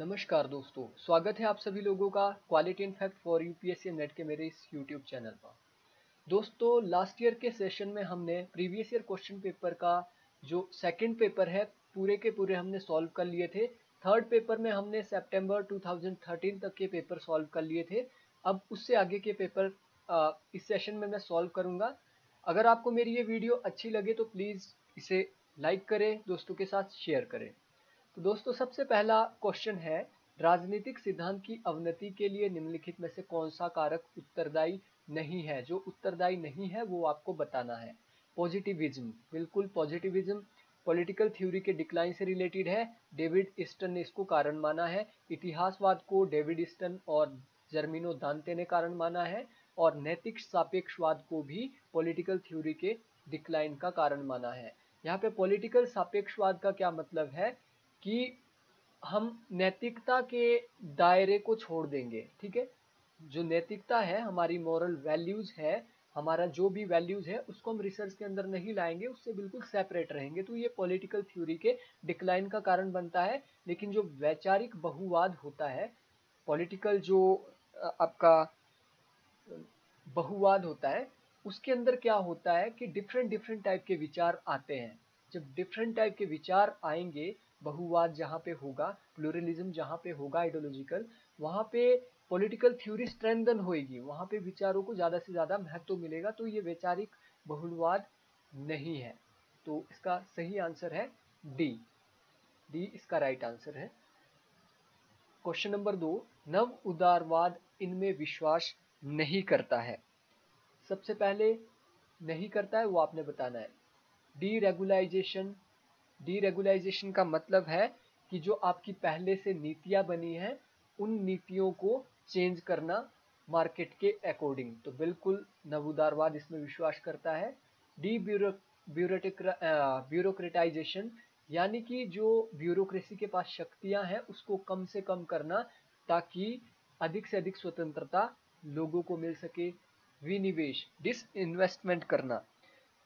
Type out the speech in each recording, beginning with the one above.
नमस्कार दोस्तों, स्वागत है आप सभी लोगों का quality in fact for UPSC NET के मेरे इस यूट्यूब चैनल पर। दोस्तों लास्ट ईयर के सेशन में हमने प्रीवियस ईयर क्वेश्चन पेपर का जो सेकंड पेपर है, पूरे के पूरे हमने सॉल्व कर लिए थे। थर्ड पेपर में हमने सितंबर 2013 तक के पेपर सॉल्व कर लिए थे। अब उससे आगे के पेपर इस सेशन में मैं सॉल्व करूँगा। अगर आपको मेरी ये वीडियो अच्छी लगे तो प्लीज़ इसे लाइक करें, दोस्तों के साथ शेयर करें। तो दोस्तों, सबसे पहला क्वेश्चन है, राजनीतिक सिद्धांत की अवनति के लिए निम्नलिखित में से कौन सा कारक उत्तरदायी नहीं है? जो उत्तरदायी नहीं है, वो आपको बताना है। पॉजिटिविज्म बिल्कुल पॉजिटिविज्म पॉलिटिकल थ्योरी के डिक्लाइन से रिलेटेड है। डेविड ईस्टन ने इसको कारण माना है। इतिहासवाद को डेविड ईस्टन और जर्मिनो दांते ने कारण माना है। और नैतिक सापेक्षवाद को भी पॉलिटिकल थ्योरी के डिक्लाइन का कारण माना है। यहाँ पे पॉलिटिकल सापेक्षवाद का क्या मतलब है? कि हम नैतिकता के दायरे को छोड़ देंगे, ठीक है? जो नैतिकता है, हमारी मॉरल वैल्यूज़ है, हमारा जो भी वैल्यूज़ है, उसको हम रिसर्च के अंदर नहीं लाएँगे, उससे बिल्कुल सेपरेट रहेंगे। तो ये पॉलिटिकल थ्योरी के डिक्लाइन का कारण बनता है, लेकिन जो वैचारिक बहुवाद होता है पॉलिटिकल जो आपका, बहुवाद होता है, उसके अंदर क्या होता है कि डिफरेंट डिफरेंट टाइप के विचार आते हैं। जब डिफरेंट टाइप के विचार आएँगे बहुवाद जहाँ पे होगा प्लूरलिज्म जहाँ पे होगा आइडियोलॉजिकल वहाँ पे पॉलिटिकल थ्योरी स्ट्रेंथन होगी वहाँ पे विचारों को ज़्यादा से ज़्यादा महत्व मिलेगा तो ये वैचारिक बहुलवाद नहीं है। तो इसका सही आंसर है डी डी इसका राइट आंसर है। क्वेश्चन नंबर दो, नव उदारवाद इनमें विश्वास नहीं करता है। सबसे पहले नहीं करता है, वो आपने बताना है। डी रेगुलाइजेशन डीरेगुलाइजेशन का मतलब है कि जो आपकी पहले से नीतियाँ बनी हैं, उन नीतियों को चेंज करना मार्केट के अकॉर्डिंग तो बिल्कुल नवोदारवाद इसमें विश्वास करता है। डी ब्यूरोटिक ब्यूरोक्रेटाइजेशन यानी कि जो ब्यूरोक्रेसी के पास शक्तियाँ हैं, उसको कम से कम करना ताकि अधिक से अधिक स्वतंत्रता लोगों को मिल सके। विनिवेश डिस इन्वेस्टमेंट करना।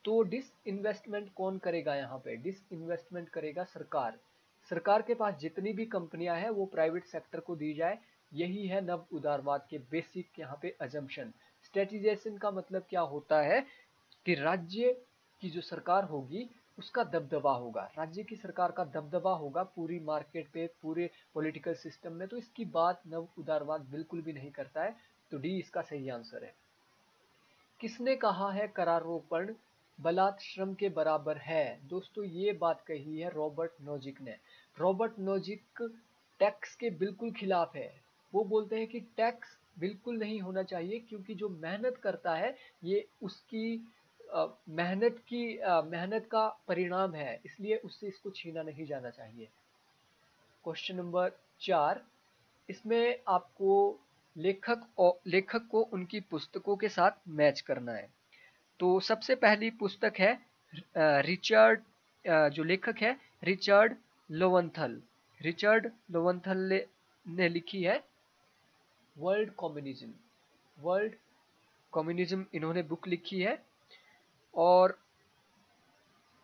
तो डिस इन्वेस्टमेंट कौन करेगा यहाँ पे? डिस इन्वेस्टमेंट करेगा सरकार। सरकार के पास जितनी भी कंपनियाँ हैं, वो प्राइवेट सेक्टर को दी जाए। यही है नव उदारवाद के बेसिक यहाँ पे अजम्पन स्ट्रेटिजाइजेशन का मतलब क्या होता है कि राज्य की जो सरकार होगी, उसका दबदबा होगा। राज्य की सरकार का दबदबा होगा पूरी मार्केट पे, पूरे पॉलिटिकल सिस्टम में तो इसकी बात नव उदारवाद बिल्कुल भी नहीं करता है। तो डी इसका सही आंसर है। किसने कहा है करारोपण? बलात् श्रम के बराबर है। दोस्तों, ये बात कही है रॉबर्ट नोजिक ने। रॉबर्ट नोजिक टैक्स के बिल्कुल खिलाफ है। वो बोलते हैं कि टैक्स बिल्कुल नहीं होना चाहिए क्योंकि जो मेहनत करता है, ये उसकी मेहनत की मेहनत का परिणाम है। इसलिए उससे इसको छीना नहीं जाना चाहिए। क्वेश्चन नंबर चार। इसमें आपको लेखक और लेखक को उनकी पुस्तकों के साथ मैच करना है। तो सबसे पहली पुस्तक है रिचर्ड जो लेखक है, रिचर्ड लोवंथल। रिचर्ड लोवंथल ने लिखी है, वर्ल्ड कम्युनिज्म। वर्ल्ड कम्युनिज्म इन्होंने बुक लिखी है और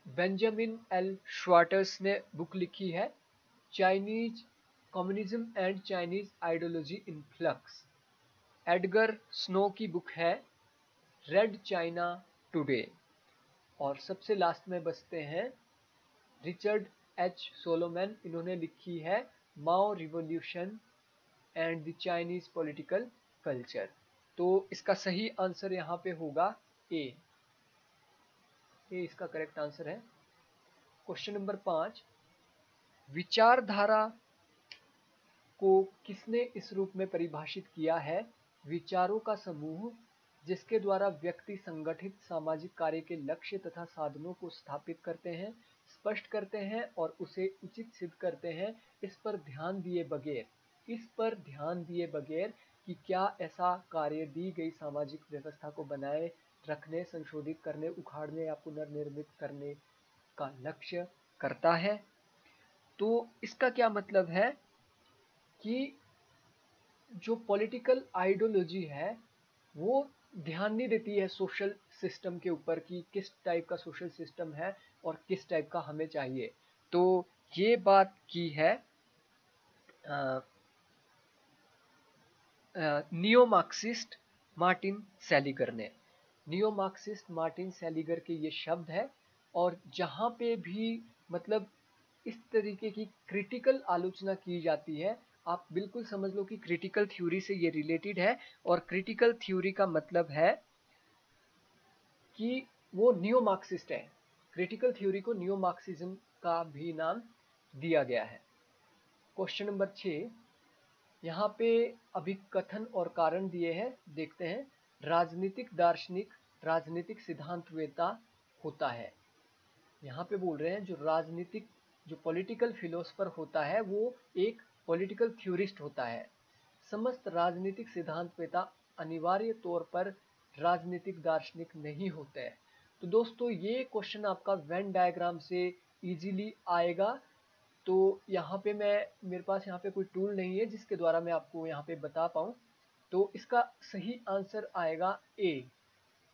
बेंजामिन एल श्वाटर्स ने बुक लिखी है, Chinese communism and Chinese ideology in flux. Edgar Snow की बुक है रेड चाइना टुडे और सबसे लास्ट में बसते हैं रिचर्ड एच सोलोमैन इन्होंने लिखी है Mao revolution and the Chinese political culture तो इसका सही आंसर यहाँ पे होगा ए ए इसका करेक्ट आंसर है. क्वेश्चन नंबर पाँच. विचारधारा को किसने इस रूप में परिभाषित किया है? विचारों का समूह जिसके द्वारा व्यक्ति संगठित सामाजिक कार्य के लक्ष्य तथा साधनों को स्थापित करते हैं, स्पष्ट करते हैं और उसे उचित सिद्ध करते हैं, इस पर ध्यान दिए बगैर। इस पर ध्यान दिए बगैर कि क्या ऐसा कार्य दी गई सामाजिक व्यवस्था को बनाए रखने, संशोधित करने, उखाड़ने या पुनर्निर्मित करने का लक्ष्य करता है। तो इसका क्या मतलब है कि जो पॉलिटिकल आइडियोलॉजी है, वो ध्यान नहीं देती है सोशल सिस्टम के ऊपर कि किस टाइप का सोशल सिस्टम है और किस टाइप का हमें चाहिए। तो ये बात की है नियो मार्क्सिस्ट मार्टिन सैलीगर ने। नियो मार्क्सिस्ट मार्टिन सैलीगर के ये शब्द है और जहाँ पे भी मतलब इस तरीके की क्रिटिकल आलोचना की जाती है आप बिल्कुल समझ लो कि क्रिटिकल थ्योरी से ये रिलेटेड है और क्रिटिकल थ्योरी का मतलब है कि वो नियो मार्क्सिस्ट है। क्रिटिकल थ्योरी को नियो मार्क्सिज्म का भी नाम दिया गया है। क्वेश्चन नंबर छ यहाँ पे अभी कथन और कारण दिए हैं, देखते हैं। राजनीतिक दार्शनिक, राजनीतिक सिद्धांतवेता होता है। यहाँ पे बोल रहे हैं, जो राजनीतिक, जो पॉलिटिकल फिलोसफर होता है, वो एक पॉलिटिकल थ्योरिस्ट होता है। समस्त राजनीतिक सिद्धांतवेता अनिवार्य तौर पर राजनीतिक दार्शनिक नहीं होते हैं। तो दोस्तों, ये क्वेश्चन आपका वेन डायग्राम से इजीली आएगा। तो यहाँ पे मैं, मेरे पास यहाँ पे कोई टूल नहीं है जिसके द्वारा मैं आपको यहाँ पे बता पाऊँ। तो इसका सही आंसर आएगा ए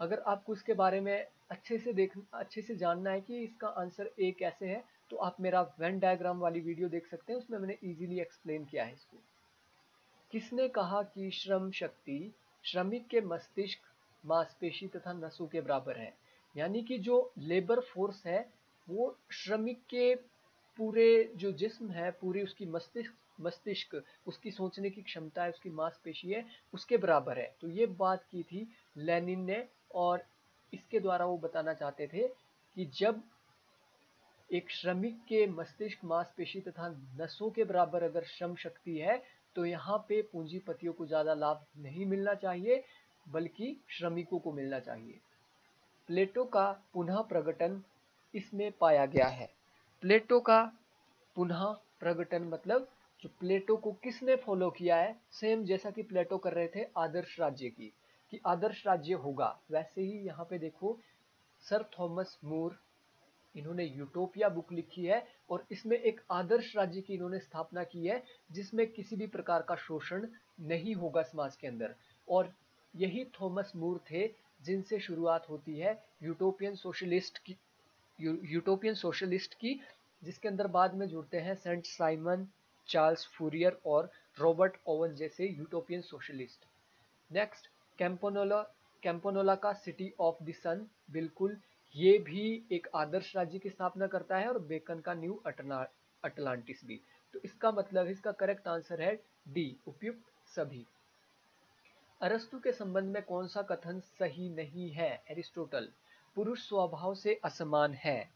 अगर आपको इसके बारे में अच्छे से देख, अच्छे से जानना है कि इसका आंसर ए कैसे है तो आप मेरा वेन डायग्राम वाली वीडियो देख सकते हैं, उसमें मैंने इजीली एक्सप्लेन किया है इसको। किसने कहा कि श्रम शक्ति श्रमिक के मस्तिष्क, मांसपेशी तथा नसों के बराबर है? यानी कि जो लेबर फोर्स है, वो श्रमिक के पूरे जो जिस्म है, पूरी उसकी मस्तिष्क मस्तिष्क, उसकी सोचने की क्षमता है, उसकी मांसपेशी है, उसके बराबर है। तो ये बात की थी लेनिन ने, और इसके द्वारा वो बताना चाहते थे कि जब एक श्रमिक के मस्तिष्क, मांसपेशी तथा नसों के बराबर अगर श्रम शक्ति है तो यहाँ पे पूंजीपतियों को ज़्यादा लाभ नहीं मिलना चाहिए, बल्कि श्रमिकों को मिलना चाहिए। प्लेटो का पुनः प्रगटन इसमें पाया गया है। प्लेटो का पुनः प्रगटन मतलब जो प्लेटो को किसने फॉलो किया है सेम जैसा कि प्लेटो कर रहे थे आदर्श राज्य की, कि आदर्श राज्य होगा। वैसे ही यहाँ पे देखो, सर थॉमस मूर इन्होंने यूटोपिया बुक लिखी है और इसमें एक आदर्श राज्य की इन्होंने स्थापना की है, जिसमें किसी भी प्रकार का शोषण नहीं होगा समाज के अंदर। और यही थॉमस मूर थे जिनसे शुरुआत होती है यूटोपियन सोशलिस्ट की यूटोपियन सोशलिस्ट की, जिसके अंदर बाद में जुड़ते हैं सेंट साइमन, चार्ल्स फूरियर और रॉबर्ट ओवन जैसे utopian socialist. Next Campanella Campanella का सिटी ऑफ़ द सन, बिल्कुल ये भी एक आदर्श राज्य की स्थापना करता है और बेकन का न्यू अटलांटिस भी। तो इसका मतलब इसका करेक्ट आंसर है डी उपयुक्त सभी। अरस्तु के संबंध में कौन सा कथन सही नहीं है? एरिस्टोटल, पुरुष स्वभाव से असमान है।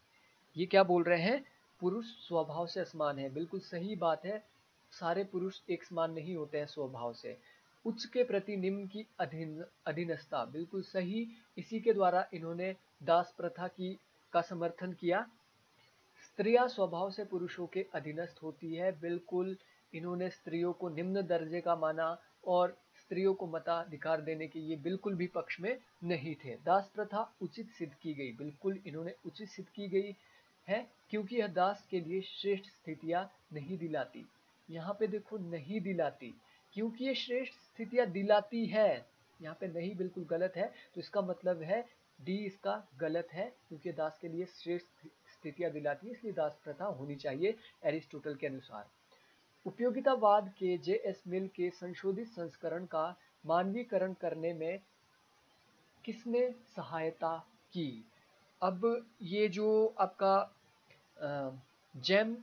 ये क्या बोल रहे हैं? पुरुष स्वभाव से असमान है। बिल्कुल सही बात है, सारे पुरुष एक समान नहीं होते हैं स्वभाव से। उच्च के प्रति निम्न की अधीन, अधीनस्था। बिल्कुल सही। इसी के द्वारा इन्होंने दास प्रथा की, का समर्थन किया। स्त्रियाँ स्वभाव से पुरुषों के अधीनस्थ होती है। बिल्कुल इन्होंने स्त्रियों को निम्न दर्जे का माना और स्त्रियों को मताधिकार देने के ये बिल्कुल भी पक्ष में नहीं थे। दास प्रथा उचित सिद्ध की गई। बिल्कुल इन्होंने उचित सिद्ध की गई है क्योंकि यह दास के लिए श्रेष्ठ स्थितियाँ नहीं दिलाती। यहाँ पे देखो, नहीं दिलाती। क्योंकि ये श्रेष्ठ स्थितियाँ दिलाती है। यहाँ पे नहीं, बिल्कुल गलत है। तो इसका मतलब है डी इसका गलत है, क्योंकि दास के लिए श्रेष्ठ स्थितियाँ दिलाती है, इसलिए दास प्रथा होनी चाहिए एरिस्टोटल के अनुसार। उपयोगितावाद के जे एस मिल के संशोधित संस्करण का मानवीकरण करने में किसने सहायता की? अब ये जो आपका जेम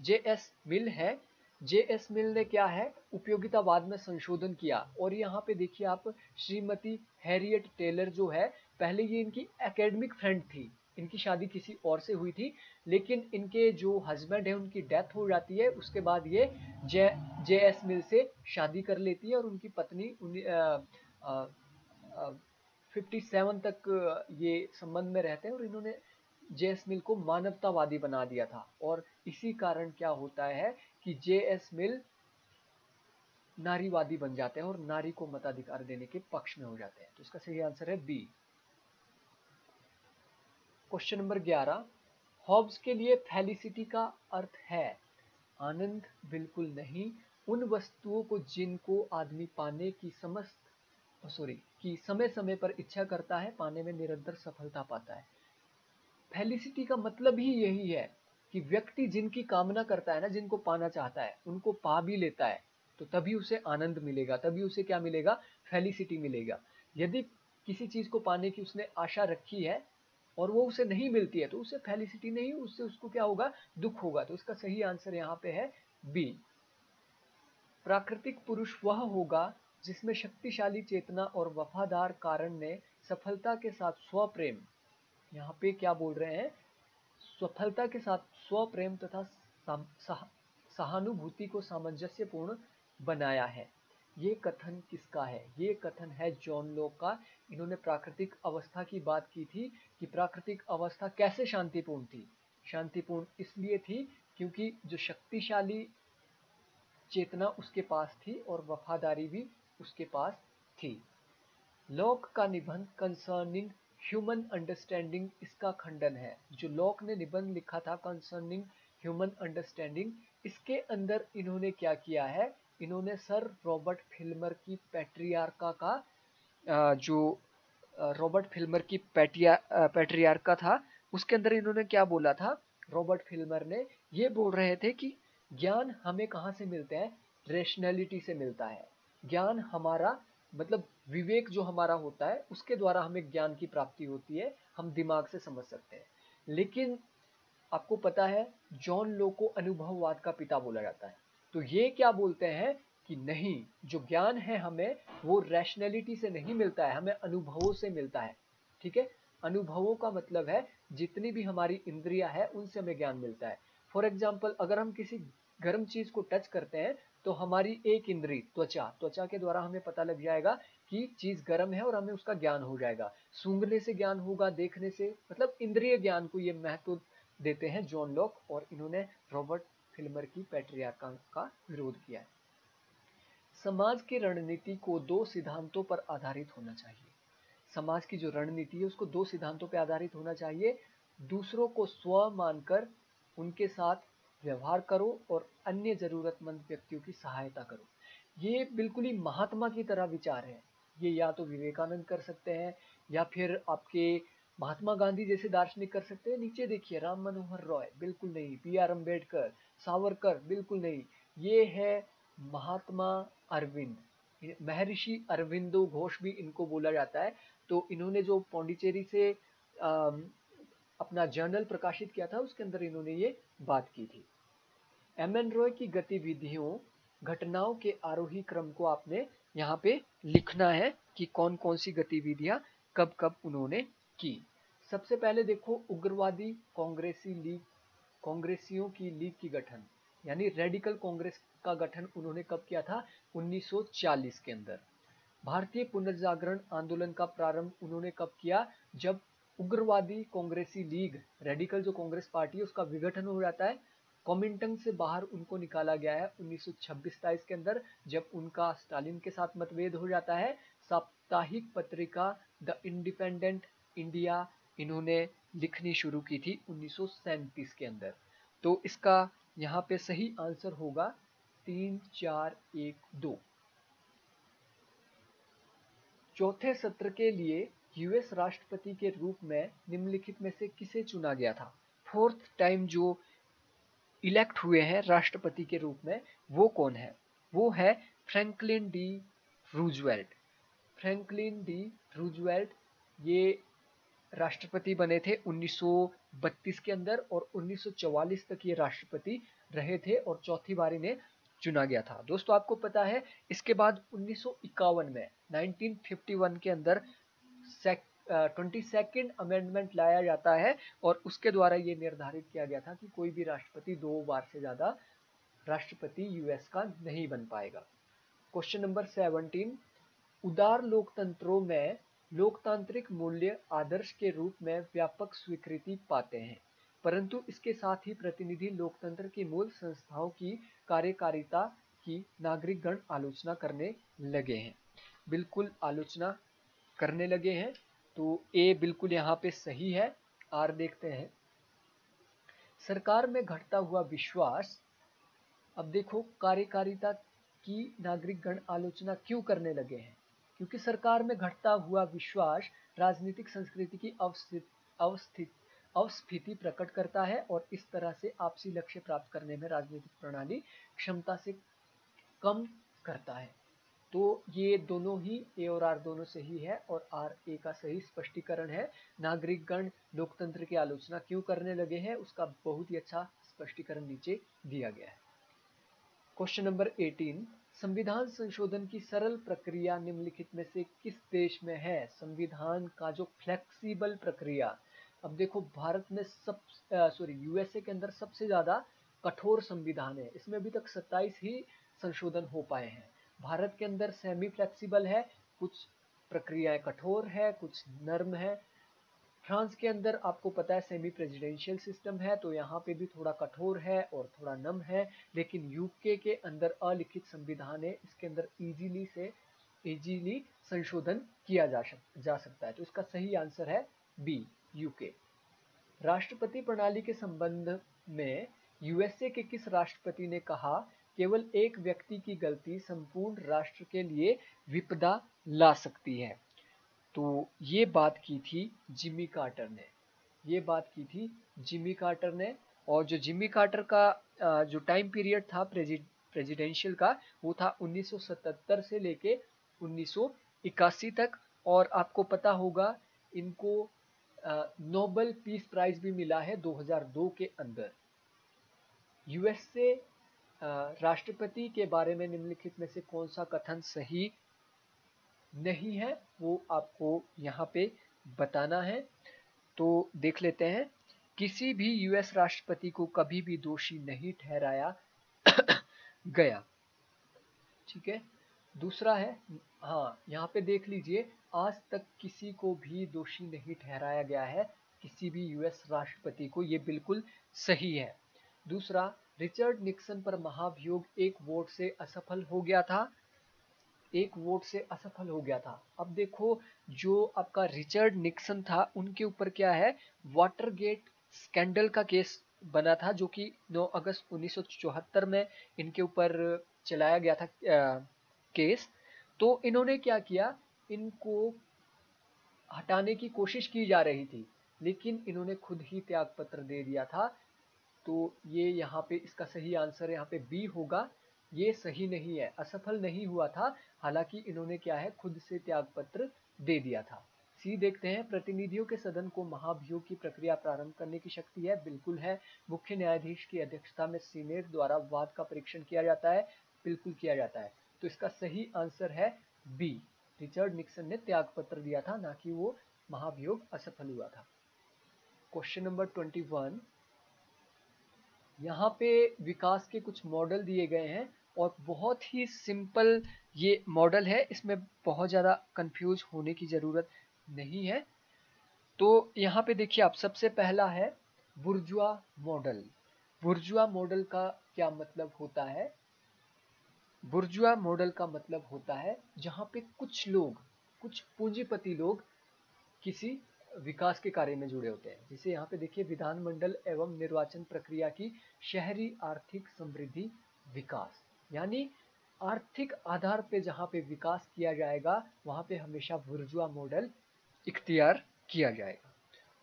जे एस मिल है जे एस मिल ने क्या है? उपयोगितावाद में संशोधन किया। और यहाँ पे देखिए आप, श्रीमती हैरियट टेलर जो है, पहले ये इनकी एकेडमिक फ्रेंड थी। इनकी शादी किसी और से हुई थी, लेकिन इनके जो हस्बैंड है, उनकी डेथ हो जाती है। उसके बाद ये जे जे एस मिल से शादी कर लेती है और उनकी पत्नी फिफ्टी सेवन तक ये संबंध में रहते हैं और इन्होंने जे एस मिल को मानवतावादी बना दिया था। और इसी कारण क्या होता है कि जे एस मिल नारीवादी बन जाते हैं और नारी को मताधिकार देने के पक्ष में हो जाते हैं। तो इसका सही आंसर है बी। क्वेश्चन नंबर ग्यारह। हॉब्स के लिए फेलिसिटी का अर्थ है आनंद बिल्कुल नहीं, उन वस्तुओं को जिनको आदमी पाने की समस्त सॉरी की समय समय पर इच्छा करता है, पाने में निरंतर सफलता पाता है। फेलिसिटी का मतलब ही यही है कि व्यक्ति जिनकी कामना करता है ना, जिनको पाना चाहता है, उनको पा भी लेता है तो तभी उसे आनंद मिलेगा, तभी उसे क्या मिलेगा? फेलिसिटी मिलेगा। यदि किसी चीज़ को पाने की उसने आशा रखी है और वो उसे नहीं मिलती है तो उसे फेलिसिटी नहीं, उससे उसको क्या होगा? दुख होगा। तो इसका सही आंसर यहाँ पे है बी प्राकृतिक पुरुष वह होगा जिसमें शक्तिशाली चेतना और वफादार कारण ने सफलता के साथ स्वप्रेम। यहाँ पे क्या बोल रहे हैं? सफलता के साथ स्वप्रेम तथा सहानुभूति को सामंजस्यपूर्ण बनाया है। ये कथन किसका है? ये कथन है जॉन लोक का। इन्होंने प्राकृतिक अवस्था की बात की थी कि प्राकृतिक अवस्था कैसे शांतिपूर्ण थी। शांतिपूर्ण इसलिए थी क्योंकि जो शक्तिशाली चेतना उसके पास थी और वफादारी भी उसके पास थी। लोक का निबंध कंसर्निंग ह्यूमन अंडरस्टैंडिंग इसका खंडन है। जो लॉक ने निबंध लिखा था कंसर्निंग ह्यूमन अंडरस्टैंडिंग इसके अंदर इन्होंने क्या किया है? इन्होंने सर रॉबर्ट फिल्मर की पेट्रियार्का का जो रॉबर्ट फिल्मर की पेटिया पेट्रियार्का था, उसके अंदर इन्होंने क्या बोला था? रॉबर्ट फिल्मर ने ये बोल रहे थे कि ज्ञान हमें कहाँ से मिलता है? रेशनैलिटी से मिलता है। ज्ञान हमारा मतलब विवेक जो हमारा होता है, उसके द्वारा हमें ज्ञान की प्राप्ति होती है, हम दिमाग से समझ सकते हैं। लेकिन आपको पता है, जॉन लो को अनुभववाद का पिता बोला जाता है। तो ये क्या बोलते हैं कि नहीं, जो ज्ञान है हमें, वो रैशनैलिटी से नहीं मिलता है, हमें अनुभवों से मिलता है। ठीक है? अनुभवों का मतलब है, जितनी भी हमारी इंद्रिया है, उनसे हमें ज्ञान मिलता है। फॉर एग्ज़ाम्पल अगर हम किसी गर्म चीज़ को टच करते हैं तो हमारी एक इंद्री, त्वचा त्वचा के द्वारा हमें पता लग जाएगा कि चीज़ गर्म है और हमें उसका ज्ञान हो जाएगा। सूंघने से ज्ञान होगा, देखने से मतलब इंद्रिय ज्ञान को ये महत्व देते हैं जॉन लॉक और इन्होंने रॉबर्ट फिल्मर की पेट्रियार्का का विरोध किया है। समाज की रणनीति को दो सिद्धांतों पर आधारित होना चाहिए। समाज की जो रणनीति है, उसको दो सिद्धांतों पर आधारित होना चाहिए। दूसरों को स्व मानकर उनके साथ व्यवहार करो और अन्य जरूरतमंद व्यक्तियों की सहायता करो। ये बिल्कुल ही महात्मा की तरह विचार है। ये या तो विवेकानंद कर सकते हैं या फिर आपके महात्मा गांधी जैसे दार्शनिक कर सकते हैं। नीचे देखिए, राम मनोहर रॉय, बिल्कुल नहीं। बी आर अंबेडकर सावरकर, बिल्कुल नहीं। ये है महात्मा अरविंद। महर्षि अरविंदो घोष भी इनको बोला जाता है। तो इन्होंने जो पौंडीचेरी से अपना जर्नल प्रकाशित किया था, उसके अंदर इन्होंने ये बात की थी। एम एन रॉय की गतिविधियों, घटनाओं के आरोही क्रम को आपने यहाँ पे लिखना है कि कौन कौन सी गतिविधियाँ कब कब उन्होंने की। सबसे पहले देखो, उग्रवादी कांग्रेसी लीग, कांग्रेसियों की लीग की गठन, यानी रेडिकल कांग्रेस का गठन उन्होंने कब किया था? 1940 के अंदर। भारतीय पुनर्जागरण आंदोलन का प्रारंभ उन्होंने कब किया? जब उग्रवादी कांग्रेसी लीग रेडिकल जो कांग्रेस पार्टी है, उसका विघटन हो जाता है। कॉमिंटन से बाहर उनको निकाला गया है 1926 के अंदर, जब उनका स्टालिन के साथ मतभेद हो जाता है। साप्ताहिक पत्रिका द इंडिपेंडेंट इंडिया इन्होंने लिखनी शुरू की थी उन्नीस सौ सैंतीस के अंदर। तो इसका यहाँ पे सही आंसर होगा तीन, चार, एक, दो। चौथे सत्र के लिए यूएस राष्ट्रपति के रूप में निम्नलिखित में से किसे चुना गया था? फोर्थ टाइम जो इलेक्ट हुए हैं राष्ट्रपति के रूप में, वो कौन है? वो है Franklin D Roosevelt. Franklin D Roosevelt ये राष्ट्रपति बने थे 1932 के अंदर और 1944 तक ये राष्ट्रपति रहे थे और चौथी बार इन्हें चुना गया था। दोस्तों, आपको पता है, इसके बाद उन्नीस सौ इक्यावन में 1951 के अंदर ट्वेंटी सेकेंड अमेंडमेंट लाया जाता है और उसके द्वारा ये निर्धारित किया गया था कि कोई भी राष्ट्रपति दो बार से ज़्यादा राष्ट्रपति यूएस का नहीं बन पाएगा। क्वेश्चन नंबर सेवनटीन उदार लोकतंत्रों में लोकतांत्रिक मूल्य आदर्श के रूप में व्यापक स्वीकृति पाते हैं, परंतु इसके साथ ही प्रतिनिधि लोकतंत्र की मूल संस्थाओं की कार्यकारिता की नागरिक गण आलोचना करने लगे हैं। बिल्कुल आलोचना करने लगे हैं तो ए बिल्कुल यहाँ पे सही है। आर देखते हैं। सरकार में घटता हुआ विश्वास, अब देखो कार्यकारिता की नागरिक गण आलोचना क्यों करने लगे हैं? क्योंकि सरकार में घटता हुआ विश्वास राजनीतिक संस्कृति की अवस्थित अवस्थित अस्फीति प्रकट करता है और इस तरह से आपसी लक्ष्य प्राप्त करने में राजनीतिक प्रणाली क्षमता से कम करता है। तो ये दोनों ही ए और आर दोनों सही है और आर ए का सही स्पष्टीकरण है। नागरिक गण लोकतंत्र की आलोचना क्यों करने लगे हैं, उसका बहुत ही अच्छा स्पष्टीकरण नीचे दिया गया है। क्वेश्चन नंबर 18 संविधान संशोधन की सरल प्रक्रिया निम्नलिखित में से किस देश में है? संविधान का जो फ्लेक्सिबल प्रक्रिया, अब देखो भारत में सब सॉरी यूएसए के अंदर सबसे ज़्यादा कठोर संविधान है। इसमें अभी तक 27 ही संशोधन हो पाए हैं। भारत के अंदर सेमी फ्लेक्सिबल है कुछ प्रक्रियाएँ कठोर है कुछ नर्म है। फ्रांस के अंदर आपको पता है सेमी प्रेसिडेंशियल सिस्टम है तो यहाँ पे भी थोड़ा कठोर है और थोड़ा नम है लेकिन यूके के अंदर अलिखित संविधान है इसके अंदर इजीली से इजीली संशोधन किया जा, जा सकता है। तो इसका सही आंसर है बी यूके राष्ट्रपति प्रणाली के संबंध में यूएसए के किस राष्ट्रपति ने कहा केवल एक व्यक्ति की गलती संपूर्ण राष्ट्र के लिए विपदा ला सकती है। तो ये बात की थी जिमी कार्टर ने। ये बात की थी जिमी कार्टर ने और जो जिमी कार्टर का जो टाइम पीरियड था प्रेसिडेंशियल का, वो था 1977 से लेके 1981 तक। और आपको पता होगा इनको नोबल पीस प्राइज भी मिला है 2002 के अंदर। यूएस से राष्ट्रपति के बारे में निम्नलिखित में से कौन सा कथन सही नहीं है, वो आपको यहाँ पे बताना है। तो देख लेते हैं। किसी भी यूएस राष्ट्रपति को कभी भी दोषी नहीं ठहराया गया। ठीक है? दूसरा है हाँ यहाँ पे देख लीजिए, आज तक किसी को भी दोषी नहीं ठहराया गया है, किसी भी यूएस राष्ट्रपति को, ये बिल्कुल सही है। दूसरा रिचर्ड निक्सन पर महाभियोग एक वोट से असफल हो गया था। एक वोट से असफल हो गया था। अब देखो जो आपका रिचर्ड निक्सन था उनके ऊपर क्या है? वाटरगेट स्कैंडल का केस बना था जो कि 9 अगस्त 1974 में इनके ऊपर चलाया गया था आ, केस। तो इन्होंने क्या किया? इनको हटाने की कोशिश की जा रही थी लेकिन इन्होंने खुद ही त्याग पत्र दे दिया था। तो ये यहाँ पे इसका सही आंसर यहाँ पे बी होगा। ये सही नहीं है, असफल नहीं हुआ था। हालाँकि इन्होंने क्या है, खुद से त्याग पत्र दे दिया था। सी देखते हैं, प्रतिनिधियों के सदन को महाभियोग की प्रक्रिया प्रारंभ करने की शक्ति है, बिल्कुल है। मुख्य न्यायाधीश की अध्यक्षता में सीनेट द्वारा वाद का परीक्षण किया जाता है, बिल्कुल किया जाता है। तो इसका सही आंसर है बी रिचर्ड निक्सन ने त्याग पत्र दिया था, ना कि वो महाभियोग असफल हुआ था। क्वेश्चन नंबर ट्वेंटी वन यहाँ पे विकास के कुछ मॉडल दिए गए हैं और बहुत ही सिंपल ये मॉडल है। इसमें बहुत ज़्यादा कंफ्यूज होने की ज़रूरत नहीं है। तो यहाँ पे देखिए आप, सबसे पहला है बुर्जुआ मॉडल बुर्जुआ मॉडल का क्या मतलब होता है? बुर्जुआ मॉडल का मतलब होता है जहाँ पे कुछ लोग, कुछ पूंजीपति लोग किसी विकास के कार्य में जुड़े होते हैं। जिसे यहाँ पे देखिए, विधानमंडल एवं निर्वाचन प्रक्रिया की शहरी आर्थिक समृद्धि विकास। यानी आर्थिक आधार पे जहाँ पे विकास किया जाएगा, वहाँ पे हमेशा बुर्जुआ मॉडल इख्तियार किया जाएगा।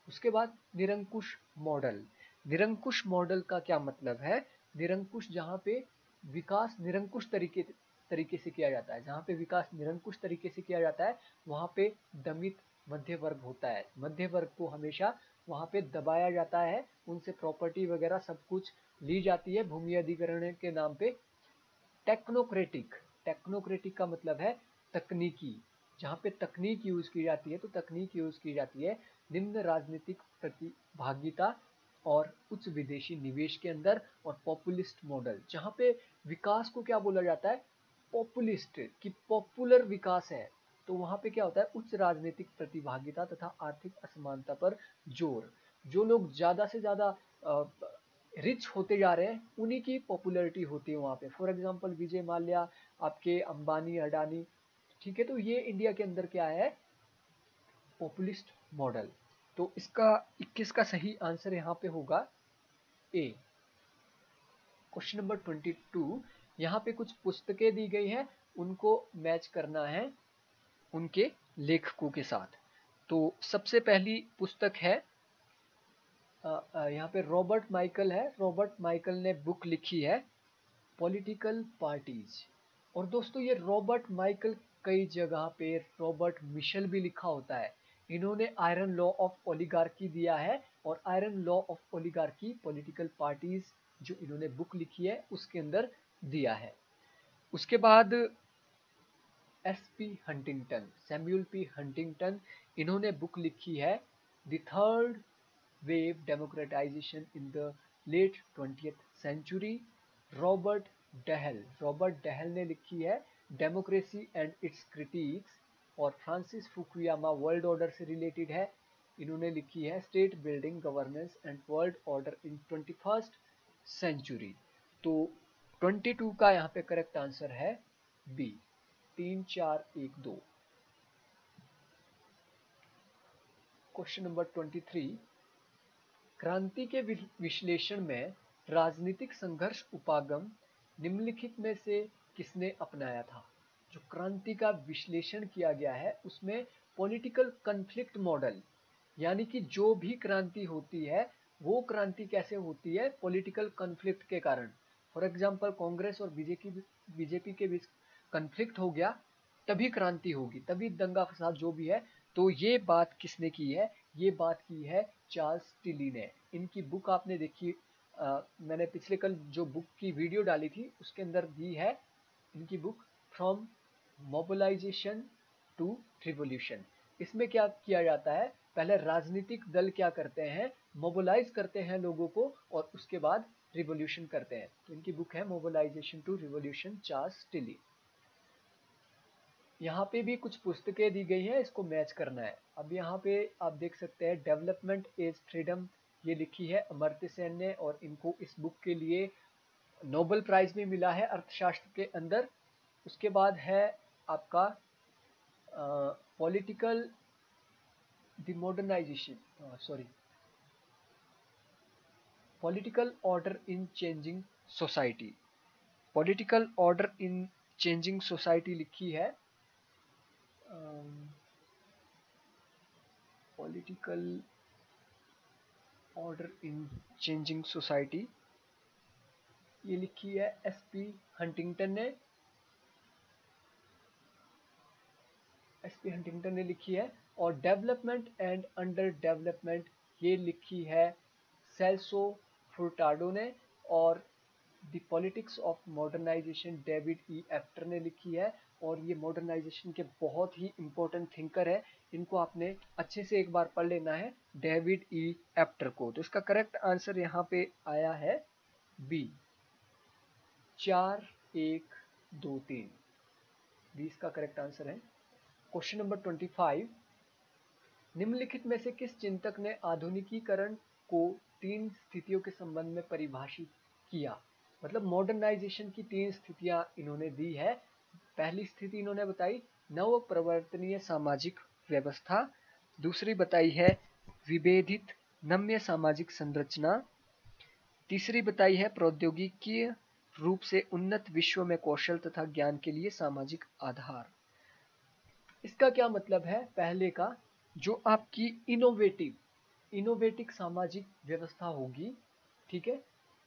उसके बाद निरंकुश मॉडल। निरंकुश मॉडल का क्या मतलब है? निरंकुश जहाँ पे विकास निरंकुश तरीके तरीके से किया जाता है। जहाँ पे विकास निरंकुश तरीके से किया जाता है, वहाँ पे दमित मध्य वर्ग होता है। मध्य वर्ग को हमेशा वहाँ पे दबाया जाता है। उनसे प्रॉपर्टी वगैरह सब कुछ ली जाती है। भूमि अधिकरण के नाम पे टेक्नोक्रेटिक टेक्नोक्रेटिक का मतलब है तकनीकी। जहाँ पे तकनीक यूज़ की जाती है तो तकनीक यूज़ की जाती है निम्न राजनीतिक प्रतिभागिता और उच्च विदेशी निवेश के अंदर और पॉपुलिस्ट मॉडल जहाँ पे विकास को क्या बोला जाता है? पॉपुलिस्ट की पॉपुलर विकास है। तो वहाँ पे क्या होता है, उच्च राजनीतिक प्रतिभागिता तथा आर्थिक असमानता पर ज़ोर। जो लोग ज़्यादा से ज़्यादा रिच होते जा रहे हैं, उन्हीं की पॉपुलैरिटी होती है वहाँ पे। फॉर एग्जांपल विजय माल्या, आपके अंबानी, अडानी, ठीक है? तो ये इंडिया के अंदर क्या है? पॉपुलिस्ट मॉडल तो इसका 21 का सही आंसर यहाँ पे होगा। ए क्वेश्चन नंबर 22 यहाँ पे कुछ पुस्तकें दी गई हैं, उनको मैच करना है। उनके लेखकों के साथ। तो सबसे पहली पुस्तक है यहाँ पे रॉबर्ट माइकल है। रॉबर्ट माइकल ने बुक लिखी है, पॉलिटिकल पार्टीज़। और दोस्तों, ये रॉबर्ट माइकल कई जगह पे रॉबर्ट मिशेल भी लिखा होता है। इन्होंने आयरन लॉ ऑफ़ ओलिगार्की दिया है और iron law of oligarchy political parties जो इन्होंने बुक लिखी है, उसके अंदर दिया है। उसके बाद S P Huntington Samuel P Huntington इन्होंने बुक लिखी है the third wave democratization in the late twenty century Robert Dahl Robert Dahl ने लिखी है डेमोक्रेसी एंड इट्स क्रिटिक्स और फ्रांसिस फुकुयामा वर्ल्ड ऑर्डर से रिलेटेड है, इन्होंने लिखी है state building governance and world order in twenty first century तो ट्वेंटी टू का यहाँ पे करेक्ट आंसर है बी तीन चार एक दो। क्वेश्चन नंबर ट्वेंटी थ्री क्रांति के विश्लेषण में राजनीतिक संघर्ष उपागम निम्नलिखित में से किसने अपनाया था? जो क्रांति का विश्लेषण किया गया है, उसमें पॉलिटिकल कन्फ्लिक्ट मॉडल यानी कि जो भी क्रांति होती है, वो क्रांति कैसे होती है? पॉलिटिकल कन्फ्लिक्ट के कारण। फॉर एग्ज़ाम्पल कांग्रेस और बीजेपी बीजेपी के बीच कन्फ्लिक्ट हो गया तभी क्रांति होगी तभी दंगा फसाद जो भी है तो ये बात किसने की है? ये बात की है चार्ल्स टिली ने। इनकी बुक आपने देखी आ, मैंने पिछले कल जो बुक की वीडियो डाली थी उसके अंदर दी है इनकी book from mobilization to revolution इसमें क्या किया जाता है? पहले राजनीतिक दल क्या करते हैं? मोबिलाइज करते हैं लोगों को और उसके बाद रिवोल्यूशन करते हैं। तो इनकी बुक है mobilization to revolution Charles Tilly. यहाँ पे भी कुछ पुस्तकें दी गई हैं, इसको मैच करना है। अब यहाँ पे आप देख सकते हैं डेवलपमेंट एज फ्रीडम ये लिखी है अमर्त्य सेन ने और इनको इस बुक के लिए नोबल प्राइज भी मिला है अर्थशास्त्र के अंदर। उसके बाद है आपका political demodernization sorry political order in changing society political order in changing society लिखी है। Political order in changing society ये लिखी है एस पी हंटिंगटन ने। एस पी हंटिंगटन ने लिखी है। और डेवलपमेंट एंड अंडर डेवलपमेंट ये लिखी है सेल्सो फ्रुटाडो ने। और the politics of modernization David E Apter ने लिखी है। और ये मॉडर्नाइजेशन के बहुत ही इंपॉर्टेंट थिंकर है। इनको आपने अच्छे से एक बार पढ़ लेना है डेविड ई एप्टर को। तो इसका करेक्ट आंसर यहाँ पे आया है बी चार, एक, दो, तीन। बी इसका करेक्ट आंसर है। क्वेश्चन नंबर ट्वेंटी फाइव निम्नलिखित में से किस चिंतक ने आधुनिकीकरण को तीन स्थितियों के संबंध में परिभाषित किया? मतलब मॉडर्नाइजेशन की तीन स्थितियाँ इन्होंने दी है। पहली स्थिति इन्होंने बताई नव प्रवर्तनीय सामाजिक व्यवस्था। दूसरी बताई है, विभेदित नम्य सामाजिक संरचना। तीसरी बताई है प्रौद्योगिकी रूप से उन्नत विश्व में कौशल तथा ज्ञान के लिए सामाजिक आधार। इसका क्या मतलब है? पहले का, जो आपकी इनोवेटिव इनोवेटिक सामाजिक व्यवस्था होगी, ठीक है?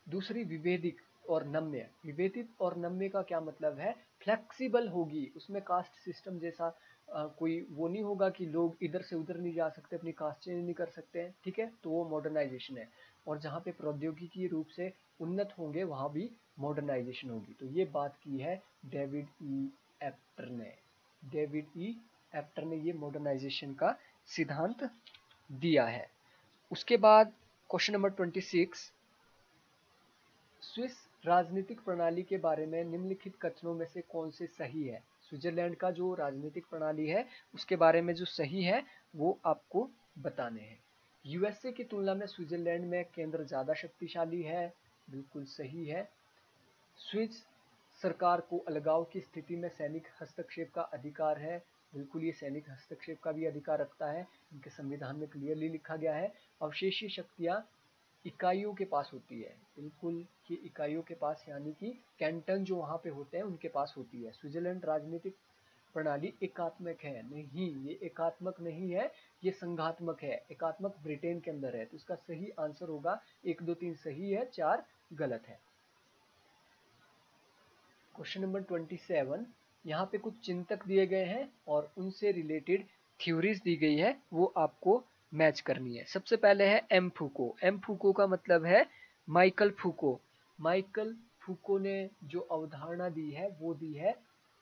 दूसरी विभेदिक और नम्य। विभेदित और नम्य का क्या मतलब है? फ्लेक्सिबल होगी। उसमें कास्ट सिस्टम जैसा आ, कोई वो नहीं होगा कि लोग इधर से उधर नहीं जा सकते अपनी कास्ट चेंज नहीं कर सकते हैं ठीक है? तो वो मॉडर्नाइजेशन है। और जहाँ पे प्रौद्योगिकी रूप से उन्नत होंगे वहाँ भी मॉडर्नाइजेशन होगी। तो ये बात की है डेविड ई एप्टर ने। डेविड ई एप्टर ने ये मॉडर्नाइजेशन का सिद्धांत दिया है। उसके बाद question number twenty six Swiss राजनीतिक प्रणाली के बारे में निम्नलिखित कथनों में से कौन से सही है? स्विट्जरलैंड का जो राजनीतिक प्रणाली है, उसके बारे में जो सही है, वो आपको बताने हैं। यूएसए की तुलना में स्विट्जरलैंड में केंद्र ज़्यादा शक्तिशाली है, बिल्कुल सही है। स्विस सरकार को अलगाव की स्थिति में सैनिक हस्तक्षेप का अधिकार है, बिल्कुल ये सैनिक हस्तक्षेप का भी अधिकार रखता है, इनके संविधान में क्लियरली लिखा गया है। अवशेषी शक्तियाँ इकाइयों के पास होती है। बिल्कुल ये इकाइयों के पास, यानी कि कैंटन जो वहाँ पे होते हैं, उनके पास होती है। स्विट्जरलैंड राजनीतिक प्रणाली एकात्मक है। नहीं, ये एकात्मक नहीं है, ये संघात्मक है। एकात्मक ब्रिटेन के अंदर है। तो इसका सही आंसर होगा, एक, दो, तीन सही है, चार गलत है। Question number twenty seven. यहाँ पे कुछ चिंतक दिए गए हैं और उनसे रिलेटेड थ्योरीज दी गई है। वो आपको मैच करनी है। सबसे पहले है एम फूको। एम फूको का मतलब है माइकल फूको। माइकल फूको ने जो अवधारणा दी है वो दी है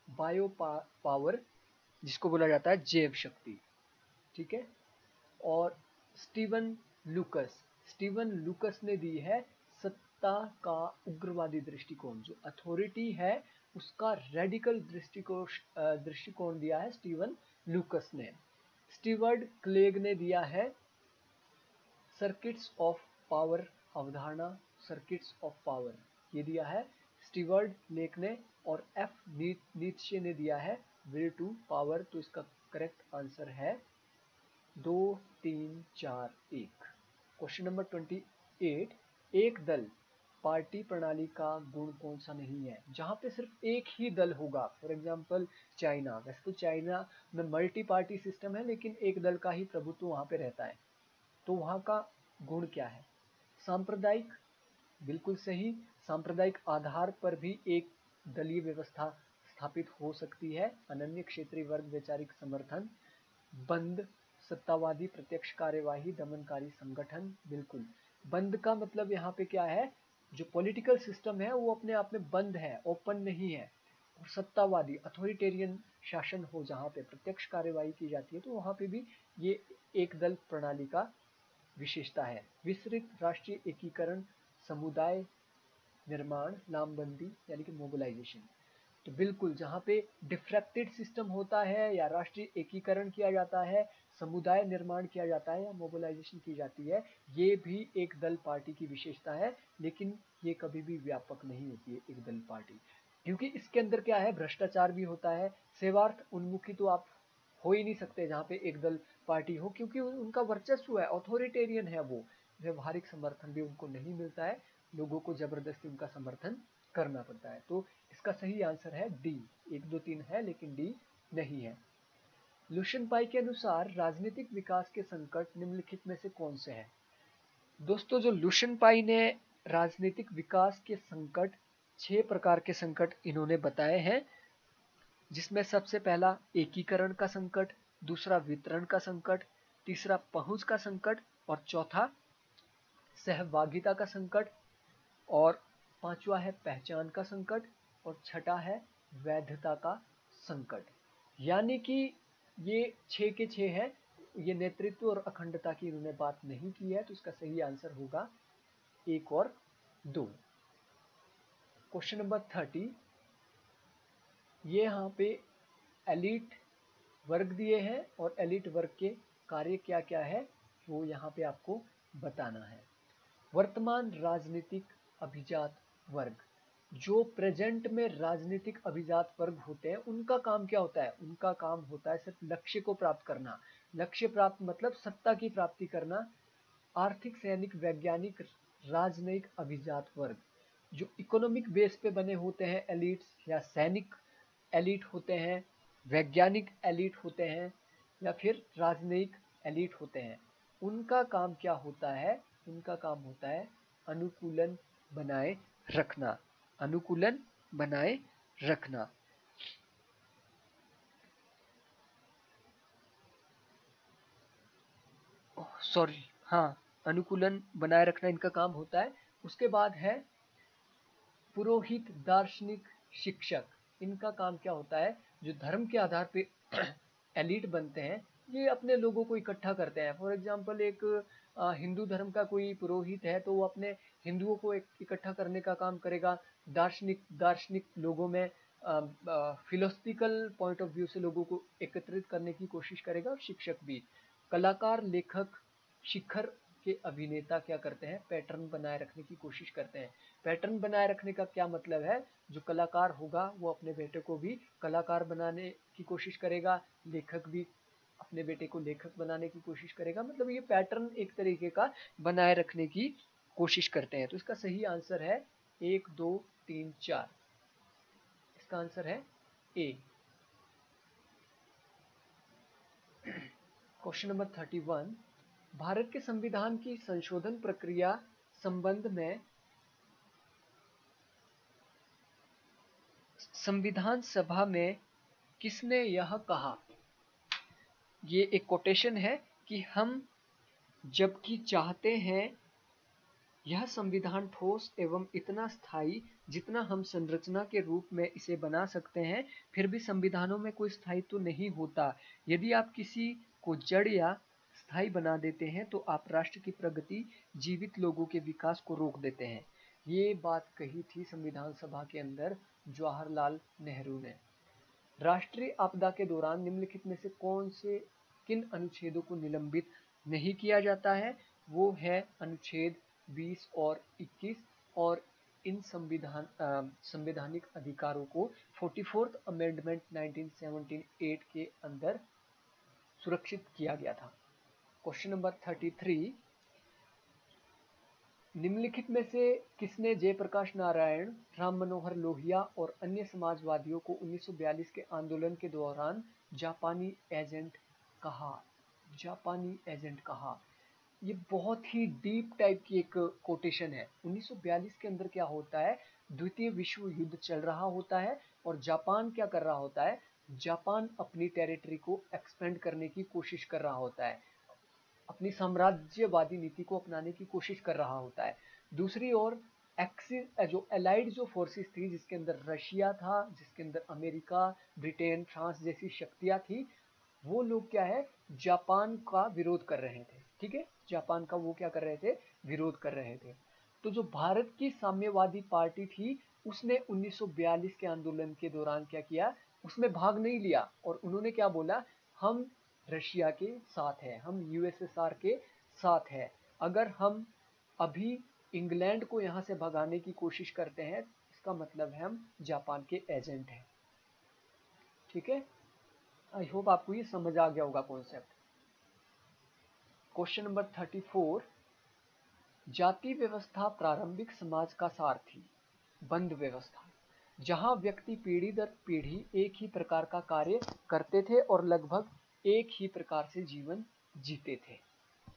बायो पा, पावर जिसको बोला जाता है जैव शक्ति। ठीक है? और स्टीवन लुकस। स्टीवन लुकस ने दी है सत्ता का उग्रवादी दृष्टिकोण। जो अथॉरिटी है उसका रेडिकल दृष्टिकोण दृष्टिकोण दिया है स्टीवन लुकस ने। स्टीवर्ड क्लेग ने दिया है सर्किट्स ऑफ़ पावर अवधारणा, सर्किट्स ऑफ़ पावर, ये दिया है। स्टीवर्ड लेक ने और एफ़ नीचे ने दिया है विल टू पावर तो इसका करेक्ट आंसर है दो, तीन, चार, एक। क्वेश्चन नंबर ट्वेंटी एट, एक दल पार्टी प्रणाली का गुण कौन सा नहीं है? जहाँ पे सिर्फ़ एक ही दल होगा फॉर एग्जांपल चाइना। वैसे तो चाइना में मल्टी पार्टी सिस्टम है, लेकिन एक दल का ही प्रभुत्व वहाँ पे रहता है। तो वहाँ का गुण क्या है? सांप्रदायिक? बिल्कुल सही। सांप्रदायिक आधार पर भी एक दलीय व्यवस्था स्थापित हो सकती है। अनन्य क्षेत्रीय वर्ग, वैचारिक समर्थन, बंद, सत्तावादी, प्रत्यक्ष कार्यवाही, दमनकारी संगठन, बिल्कुल। बंद का मतलब यहाँ पे क्या है? जो पॉलिटिकल सिस्टम है, वो अपने आप में बंद है ओपन नहीं है। और सत्तावादी अथॉरिटेरियन शासन हो जहाँ पे प्रत्यक्ष कार्यवाही की जाती है तो वहाँ पे भी ये एक दल प्रणाली का विशेषता है। विस्तृत राष्ट्रीय एकीकरण, समुदाय निर्माण लामबंदी यानी कि मोबिलाइजेशन तो बिल्कुल, जहाँ पे डिफ्रेक्टेड सिस्टम होता है या राष्ट्रीय एकीकरण किया जाता है, समुदाय निर्माण किया जाता है या मोबिलाइजेशन की जाती है, ये भी एक दल पार्टी की विशेषता है, लेकिन ये कभी भी व्यापक नहीं होती है एक दल पार्टी। क्योंकि इसके अंदर क्या है, भ्रष्टाचार भी होता है, सेवार्थ उन्मुखी तो आप हो ही नहीं सकते जहाँ पे एक दल पार्टी हो, क्योंकि उनका वर्चस्व है ऑथोरिटेरियन है वो। व्यवहारिक समर्थन भी उनको नहीं मिलता है, लोगों को ज़बरदस्ती उनका समर्थन करना पड़ता है। तो इसका सही आंसर है डी। एक दो तीन है, लेकिन डी नहीं है। लुशन पाई के अनुसार राजनीतिक विकास के संकट निम्नलिखित में से कौन से हैं? दोस्तों, जो लुशन पाई ने राजनीतिक विकास के संकट, छह प्रकार के संकट इन्होंने बताए हैं, जिसमें सबसे पहला एकीकरण का संकट, दूसरा वितरण का संकट, तीसरा पहुँच का संकट, और चौथा सहभागिता का संकट, और पांचवा है पहचान का संकट और छठा है वैधता का संकट। यानी कि ये छः के छः है, ये नेतृत्व और अखंडता की इन्होंने बात नहीं की है तो इसका सही आंसर होगा एक और दो। क्वेश्चन नंबर थर्टी, ये यहाँ पे एलिट वर्ग दिए हैं और एलिट वर्ग के कार्य क्या क्या है, वो यहाँ पे आपको बताना है। वर्तमान राजनीतिक अभिजात वर्ग। जो प्रेजेंट में राजनीतिक अभिजात वर्ग होते हैं, उनका काम क्या होता है? उनका काम होता है सिर्फ़ लक्ष्य को प्राप्त करना। लक्ष्य प्राप्त मतलब सत्ता की प्राप्ति करना। आर्थिक, सैनिक, वैज्ञानिक, राजनयिक अभिजात वर्ग। जो इकोनॉमिक बेस पे बने होते हैं एलिट्स या सैनिक एलिट होते हैं, वैज्ञानिक एलिट होते हैं, या फिर राजनयिक एलिट होते हैं, उनका काम क्या होता है? उनका काम होता है अनुकूलन बनाए रखना। अनुकूलन बनाए रखना। सॉरी हाँ अनुकूलन बनाए रखना इनका काम होता है। उसके बाद है पुरोहित दार्शनिक शिक्षक। इनका काम क्या होता है? जो धर्म के आधार पे एलिट बनते हैं, ये अपने लोगों को इकट्ठा करते हैं। फॉर एग्ज़ाम्पल एक हिंदू धर्म का कोई पुरोहित है तो वो अपने हिंदुओं को इकट्ठा करने का काम करेगा। दार्शनिक दार्शनिक लोगों में फिलोसफिकल पॉइंट ऑफ़ व्यू से लोगों को एकत्रित करने की कोशिश करेगा और शिक्षक भी। कलाकार, लेखक, शिखर के अभिनेता क्या करते हैं? पैटर्न बनाए रखने की कोशिश करते हैं। पैटर्न बनाए रखने का क्या मतलब है? जो कलाकार होगा, वो अपने बेटे को भी कलाकार बनाने की कोशिश करेगा, लेखक भी अपने बेटे को लेखक बनाने की कोशिश करेगा मतलब ये पैटर्न एक तरीके का बनाए रखने की कोशिश करते हैं। तो इसका सही आंसर है एक, दो, तीन, चार। इसका आंसर है A question number thirty one Bharat के संविधान की संशोधन प्रक्रिया संबंध में संविधान सभा में किसने यह कहा? ये एक कोटेशन है कि हम जबकि चाहते हैं, यह संविधान ठोस एवं इतना स्थायी जितना हम संरचना के रूप में इसे बना सकते हैं, फिर भी संविधानों में कोई स्थायित्व तो नहीं होता। यदि आप किसी को जड़ या स्थायी बना देते हैं तो आप राष्ट्र की प्रगति, जीवित लोगों के विकास को रोक देते हैं। ये बात कही थी संविधान सभा के अंदर जवाहरलाल नेहरू ने। राष्ट्रीय आपदा के दौरान निम्नलिखित में से कौन से, किन अनुच्छेदों को निलंबित नहीं किया जाता है? वो है अनुच्छेद 20 और 21 और इन संविधान संवैधानिक अधिकारों को फोर्टी फोर्थ अमेंडमेंट 1978 के अंदर सुरक्षित किया गया था। क्वेश्चन नंबर 33 निम्नलिखित में से किसने जयप्रकाश नारायण, राम मनोहर लोहिया और अन्य समाजवादियों को 1942 के आंदोलन के दौरान जापानी एजेंट कहा? जापानी एजेंट कहा। ये बहुत ही डीप टाइप की एक कोटेशन है। 1942 के अंदर क्या होता है? द्वितीय विश्व युद्ध चल रहा होता है और जापान क्या कर रहा होता है? जापान अपनी टेरिटरी को एक्सपेंड करने की कोशिश कर रहा होता है। अपनी साम्राज्यवादी नीति को अपनाने की कोशिश कर रहा होता है। दूसरी ओर एक्सिस जो एलाइड जो फोर्सेस थी, जिसके अंदर रशिया था, जिसके अंदर अमेरिका, ब्रिटेन, फ्रांस जैसी शक्तियाँ थी, वो लोग क्या है, जापान का विरोध कर रहे थे। ठीक है? जापान का वो क्या कर रहे थे, विरोध कर रहे थे। तो जो भारत की साम्यवादी पार्टी थी, उसने 1942 के आंदोलन के दौरान क्या किया, उसमें भाग नहीं लिया और उन्होंने क्या बोला, हम रशिया के साथ है, हम यूएसएसआर के साथ है। अगर हम अभी इंग्लैंड को यहाँ से भगाने की कोशिश करते हैं, इसका मतलब है हम जापान के एजेंट हैं। ठीक है? आई होप आपको ये समझ आ गया होगा concept question number thirty four जाति व्यवस्था प्रारंभिक समाज का सार थी बंद व्यवस्था। जहाँ व्यक्ति पीढ़ी दर पीढ़ी एक ही प्रकार का कार्य करते थे और लगभग एक ही प्रकार से जीवन जीते थे।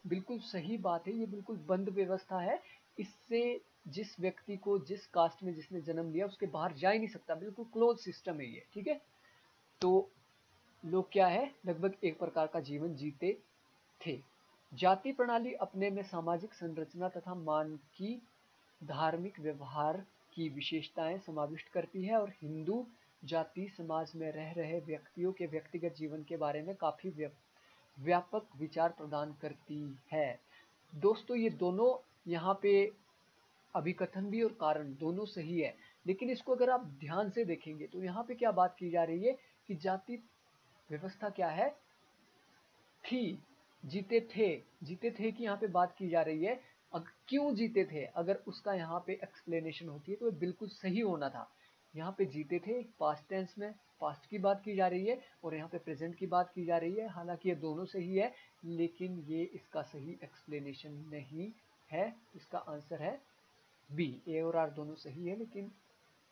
बिल्कुल सही बात है, ये बिल्कुल बंद व्यवस्था है। इससे जिस व्यक्ति को, जिस कास्ट में जिसने जन्म लिया, उसके बाहर जा ही नहीं सकता। बिल्कुल क्लोज सिस्टम है ये, ठीक है? तो लोग क्या है? लगभग एक प्रकार का जीवन जीते थे। जाति प्रणाली अपने में सामाजिक संरचना तथा मान की धार्मिक व्यवहार की विशेषताएँ समाविष्ट करती है और हिंदू जाति, समाज में रह रहे व्यक्तियों के व्यक्तिगत जीवन के बारे में काफ़ी व्यापक विचार प्रदान करती है। दोस्तों, ये दोनों यहाँ पे अभिकथन भी और कारण दोनों सही है। लेकिन इसको अगर आप ध्यान से देखेंगे तो यहाँ पे क्या बात की जा रही है कि जाति व्यवस्था क्या है? थी, जीते थे। जीते थे की यहाँ पे बात की जा रही है क्यों जीते थे? अगर उसका यहाँ पे एक्सप्लेनेशन होती है तो बिल्कुल सही होना था। यहाँ पे जीते थे पास्ट टेंस में। पास्ट की बात की जा रही है और यहाँ पे प्रेजेंट की बात की जा रही है। हालाँकि ये दोनों सही है, लेकिन ये इसका सही एक्सप्लेनेशन नहीं है। इसका आंसर है बी ए और आर दोनों सही है, लेकिन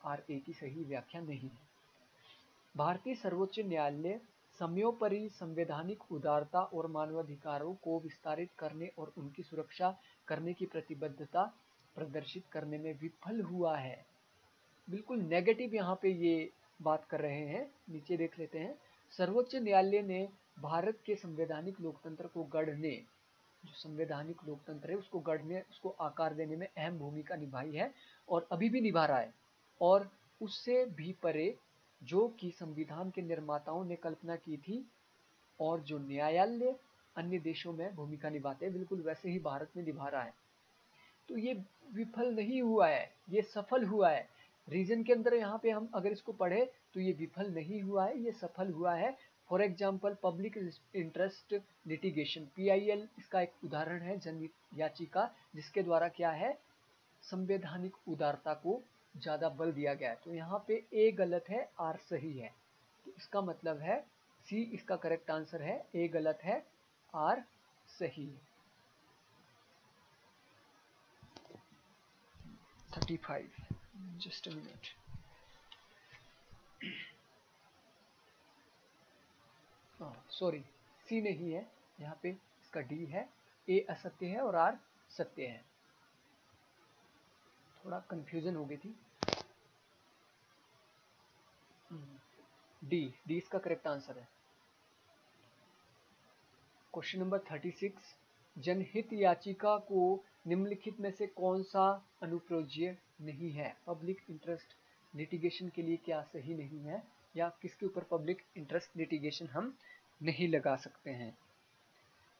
आर ए की सही व्याख्या नहीं है। भारतीय सर्वोच्च न्यायालय समयोपरि संवैधानिक उदारता और मानवाधिकारों को विस्तारित करने और उनकी सुरक्षा करने की प्रतिबद्धता प्रदर्शित करने में विफल हुआ है। बिल्कुल नेगेटिव यहाँ पे ये बात कर रहे हैं, नीचे देख लेते हैं। सर्वोच्च न्यायालय ने भारत के संवैधानिक लोकतंत्र को गढ़ने, जो संवैधानिक लोकतंत्र है, उसको गढ़ने, उसको आकार देने में अहम भूमिका निभाई है और अभी भी निभा रहा है। और उससे भी परे जो कि संविधान के निर्माताओं ने कल्पना की थी और जो न्यायालय अन्य देशों में भूमिका निभाते हैं, बिल्कुल वैसे ही भारत में निभा रहा है। तो ये विफल नहीं हुआ है, ये सफल हुआ है। रीजन के अंदर यहाँ पे हम अगर इसको पढ़े तो ये विफल नहीं हुआ है, ये सफल हुआ है। For example public interest litigation PIL इसका एक उदाहरण है जन याचिका, जिसके द्वारा क्या है? संवैधानिक उदारता को ज़्यादा बल दिया गया है। तो यहाँ पे ए गलत है आर सही है। तो इसका मतलब है सी इसका करेक्ट आंसर है ए गलत है आर सही है। Thirty five just a minute sorry C नहीं है यहाँ पे इसका डी है. ए असत्य है और आर सत्य है. थोड़ा कंफ्यूजन हो गई थी. डी डी इसका करेक्ट आंसर है. क्वेश्चन नंबर थर्टी सिक्स जनहित याचिका को निम्नलिखित में से कौन सा अनुप्रोज्य नहीं है। पब्लिक इंटरेस्ट लिटिगेशन के लिए क्या सही नहीं है या किसके ऊपर पब्लिक इंटरेस्ट लिटिगेशन हम नहीं लगा सकते हैं?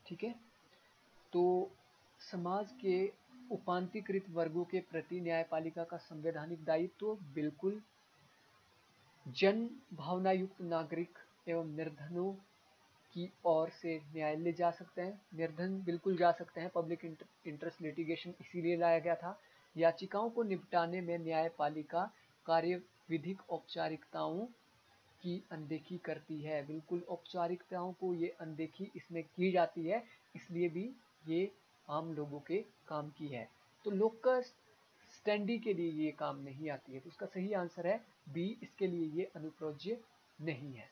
ठीक है? तो समाज के उपांतिकृत वर्गों के प्रति न्यायपालिका का संवैधानिक दायित्व तो बिल्कुल जन भावना युक्त नागरिक एवं निर्धनों की ओर से न्यायालय जा सकते हैं। निर्धन बिल्कुल जा सकते हैं। पब्लिक इंटरेस्ट लिटिगेशन इसीलिए लाया गया था याचिकाओं को निपटाने में न्यायपालिका कार्य विधिक औपचारिकताओं की अनदेखी करती है। बिल्कुल औपचारिकताओं को ये अनदेखी इसमें की जाती है, इसलिए भी ये आम लोगों के काम की है। तो लोकस स्टैंडी के लिए ये काम नहीं आती है। तो उसका सही आंसर है बी, इसके लिए ये अनुप्रोज्य नहीं है।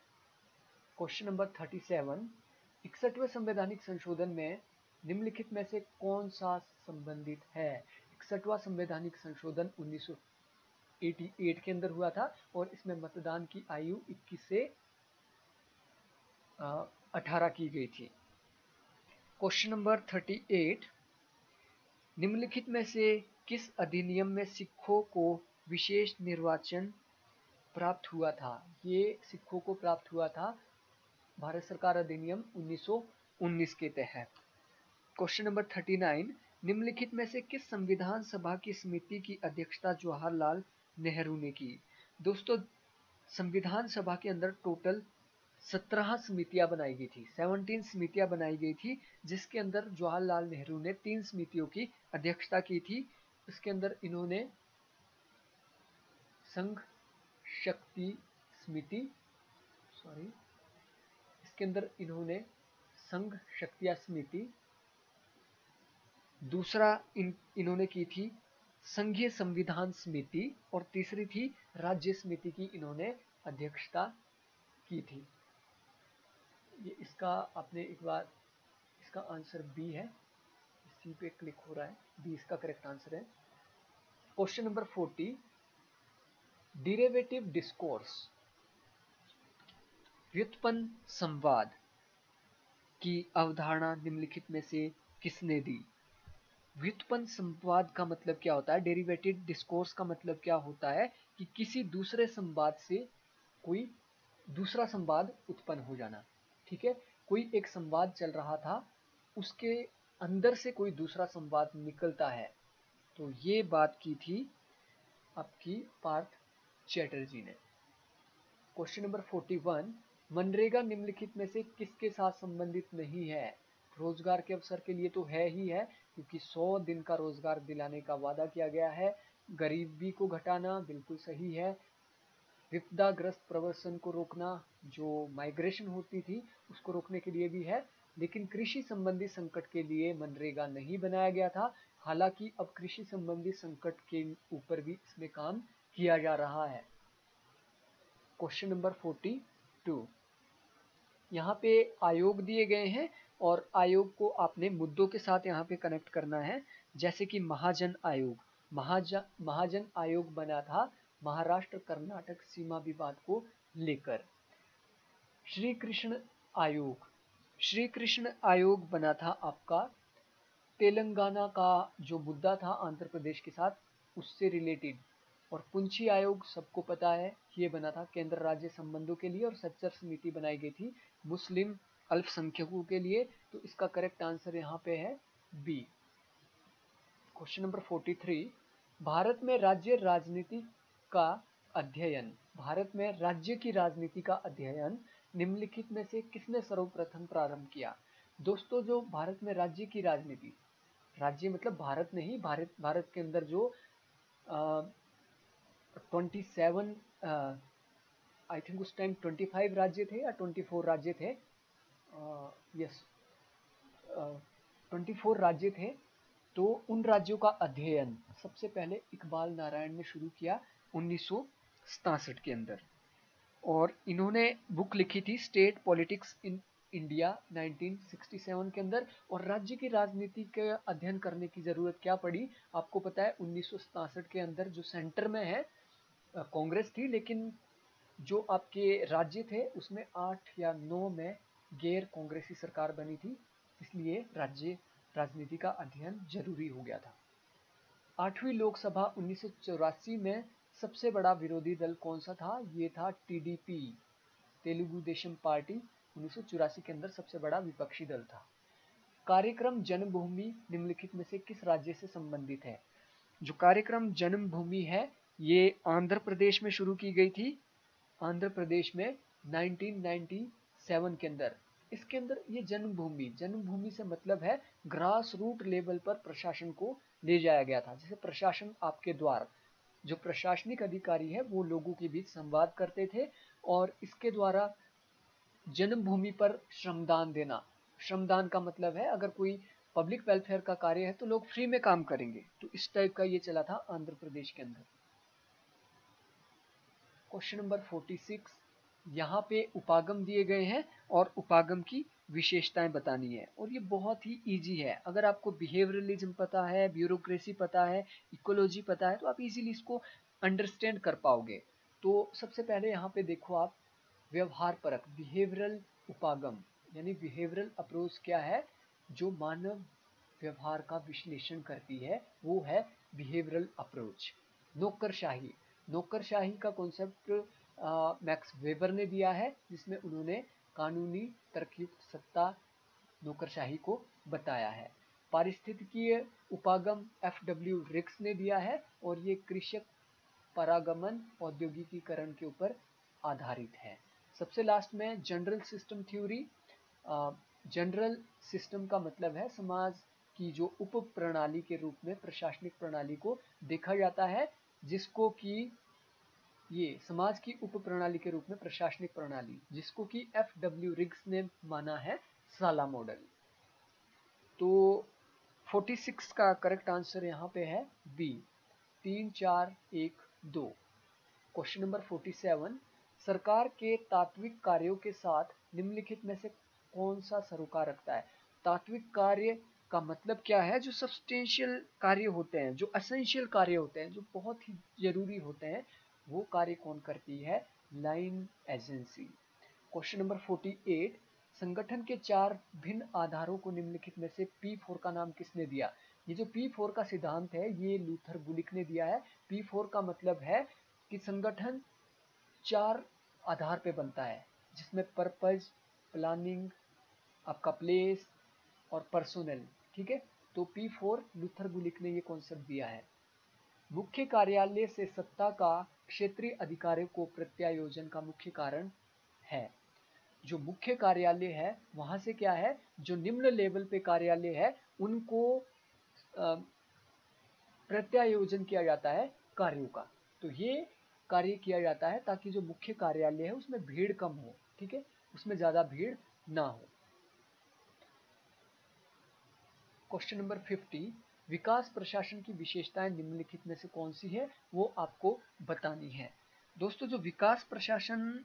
क्वेश्चन नंबर थर्टी सेवन, इकसठवें संवैधानिक संशोधन में निम्नलिखित में से कौन सा संबंधित है? इकसठवा संवैधानिक संशोधन 1988 के अंदर हुआ था और इसमें मतदान की आयु 21 से अठारह की गई थी। क्वेश्चन नंबर 38 निम्नलिखित में से किस अधिनियम में सिखों को विशेष निर्वाचन प्राप्त हुआ था? ये सिखों को प्राप्त हुआ था भारत सरकार अधिनियम 1919 के तहत। क्वेश्चन नंबर 39 निम्नलिखित में से किस संविधान सभा की समिति की अध्यक्षता जवाहरलाल नेहरू ने की? दोस्तों, संविधान सभा के अंदर टोटल सत्रह समितियाँ बनाई गई थी सेवनटीन समितियाँ बनाई गई थी, जिसके अंदर जवाहरलाल नेहरू ने तीन समितियों की अध्यक्षता की थी। इसके अंदर इन्होंने संघ शक्ति समिति सॉरी इसके अंदर इन्होंने संघ शक्तिया समिति दूसरा इन, इन्होंने की थी संघीय संविधान समिति और तीसरी थी राज्य समिति की इन्होंने अध्यक्षता की थी। ये इसका आपने एक बार, इसका आंसर बी है। सी पे क्लिक हो रहा है। बी इसका करेक्ट आंसर है। Question number forty, derivative discourse, व्युत्पन्न संवाद की अवधारणा निम्नलिखित में से किसने दी? व्युत्पन्न संवाद का मतलब क्या होता है? डेरिवेटिव डिस्कोर्स का मतलब क्या होता है कि किसी दूसरे संवाद से कोई दूसरा संवाद उत्पन्न हो जाना, ठीक है? कोई एक संवाद चल रहा था, उसके अंदर से कोई दूसरा संवाद निकलता है। तो ये बात की थी आपकी पार्थ चैटर्जी ने। Question number forty one MNREGA निम्नलिखित में से किसके साथ संबंधित नहीं है? रोज़गार के अवसर के लिए तो है ही है क्योंकि सौ दिन का रोज़गार दिलाने का वादा किया गया है। गरीबी को घटाना बिल्कुल सही है। विपदाग्रस्त प्रवर्सन को रोकना, जो माइग्रेशन होती थी, उसको रोकने के लिए भी है। लेकिन कृषि संबंधी संकट के लिए मनरेगा नहीं बनाया गया था। हालाँकि अब कृषि संबंधी संकट के ऊपर भी इसमें काम किया जा रहा है। Question number forty two. यहाँ पे आयोग दिए गए हैं और आयोग को आपने मुद्दों के साथ यहाँ पे कनेक्ट करना है, जैसे कि महाजन आयोग। महाजन महाजन आयोग बना था महाराष्ट्र कर्नाटक सीमा विवाद को लेकर। श्री कृष्ण आयोग। श्री कृष्ण आयोग बना था आपका। तेलंगाना का जो मुद्दा था आंध्र प्रदेश के साथ, उससे रिलेटेड और पुंछी आयोग, सबको पता है, ये बना था केंद्र राज्य संबंधों के लिए और सच्चर समिति बनाई गई थी। मुस्लिम अल्पसंख्यकों के लिए तो इसका करेक्ट आंसर यहाँ पे है B question number forty three Bharat में राज्य राजनीति का अध्ययन, भारत में राज्य की राजनीति का अध्ययन निम्नलिखित में से किसने सर्वप्रथम प्रारंभ किया? दोस्तों, जो भारत में राज्य की राजनीति, राज्य मतलब भारत नहीं, भारत भारत के अंदर जो ट्वेंटी सेवन आई थिंक उस टाइम ट्वेंटी फाइव राज्य थे या ट्वेंटी फोर राज्य थे यस ट्वेंटी फोर राज्य थे तो उन राज्यों का अध्ययन सबसे पहले इकबाल नारायण ने शुरू किया उन्नीस के अंदर। और इन्होंने बुक लिखी थी स्टेट पॉलिटिक्स इन इंडिया 1967 के अंदर। और राज्य की राजनीति के अध्ययन करने की ज़रूरत क्या पड़ी? आपको पता है उन्नीस के अंदर जो सेंटर में है कांग्रेस थी, लेकिन जो आपके राज्य थे, उसमें आठ या नौ में गैर कांग्रेसी सरकार बनी थी, इसलिए राज्य, राजनीति का अध्ययन ज़रूरी हो गया था। आठवीं लोकसभा उन्नीस सौ चौरासी में सबसे बड़ा विरोधी दल कौन सा था? ये था टीडीपी। तेलुगु देशम पार्टी उन्नीस सौ चौरासी के अंदर सबसे बड़ा विपक्षी दल था। कार्यक्रम जन्मभूमि निम्नलिखित में से किस राज्य से संबंधित है? जो कार्यक्रम जन्मभूमि है, ये आंध्र प्रदेश में शुरू की गई थी। आंध्र प्रदेश में 1997 के अंदर। इसके अंदर ये जन्मभूमि जन्मभूमि से मतलब है ग्रास रूट लेवल पर प्रशासन को ले जाया गया था। जैसे प्रशासन आपके द्वार, जो प्रशासनिक अधिकारी है, वो लोगों के बीच संवाद करते थे और इसके द्वारा जन्मभूमि पर श्रमदान देना। श्रमदान का मतलब है अगर कोई पब्लिक वेलफेयर का कार्य है तो लोग फ्री में काम करेंगे। तो इस टाइप का ये चला था आंध्र प्रदेश के अंदर। क्वेश्चन नंबर 46 यहाँ पे उपागम दिए गए हैं और उपागम की विशेषताएँ बतानी है। और ये बहुत ही इजी है। अगर आपको बिहेवियरलिज्म पता है ब्यूरोक्रेसी पता है इकोलॉजी पता है तो आप इजीली इसको अंडरस्टैंड कर पाओगे। तो सबसे पहले यहाँ पे देखो आप व्यवहार परक बिहेवियरल उपागम, यानी बिहेवियरल अप्रोच क्या है, जो मानव व्यवहार का विश्लेषण करती है, वो है बिहेवियरल अप्रोच नौकरशाही नौकरशाही का कॉन्सेप्ट मैक्स वेबर ने दिया है, जिसमें उन्होंने कानूनी तर्कयुक्त सत्ता नौकरशाही को बताया है। पारिस्थितिकीय उपागम एफ़ डब्ल्यू रिक्स ने दिया है और ये कृषक परागमन औद्योगिकीकरण के ऊपर आधारित है। सबसे लास्ट में general system theory general system का मतलब है समाज की जो उप प्रणाली के रूप में प्रशासनिक प्रणाली को देखा जाता है, जिसको कि ये समाज की उप प्रणाली के रूप में प्रशासनिक प्रणाली, जिसको कि एफ़ डब्ल्यू रिग्स ने माना है साला मॉडल। तो 46 का करेक्ट आंसर यहाँ पे है बी तीन, चार, एक, दो। क्वेश्चन नंबर 47 सरकार के तात्विक कार्यों के साथ निम्नलिखित में से कौन सा सरोकार रखता है? तात्विक कार्य का मतलब क्या है? जो सब्सटेंशियल कार्य होते हैं, जो असेंशियल कार्य होते हैं, जो बहुत ही ज़रूरी होते हैं वो कार्य कौन करती है? लाइन एजेंसी क्वेश्चन नंबर 48 संगठन के चार भिन्न आधारों को निम्नलिखित में से पी फोर का नाम किसने दिया? ये जो पी फोर का सिद्धांत है, ये लूथर गुलिक ने दिया है। पी फोर का मतलब है कि संगठन चार आधार पे बनता है, जिसमें पर्पज प्लानिंग आपका प्लेस और पर्सोनल ठीक है? तो पी फोर लूथर गुलिक ने ये कॉन्सेप्ट दिया है। मुख्य कार्यालय से सत्ता का क्षेत्रीय अधिकारियों को प्रत्यायोजन का मुख्य कारण है। जो मुख्य कार्यालय है, वहाँ से क्या है? जो निम्न लेवल पे कार्यालय है, उनको प्रत्यायोजन किया जाता है कार्यों का। तो ये कार्य किया जाता है ताकि जो मुख्य कार्यालय है, उसमें भीड़ कम हो, ठीक है? उसमें ज़्यादा भीड़ ना हो। क्वेश्चन नंबर फिफ्टी विकास प्रशासन की विशेषताएँ निम्नलिखित में से कौन सी है, वो आपको बतानी है। दोस्तों, जो विकास प्रशासन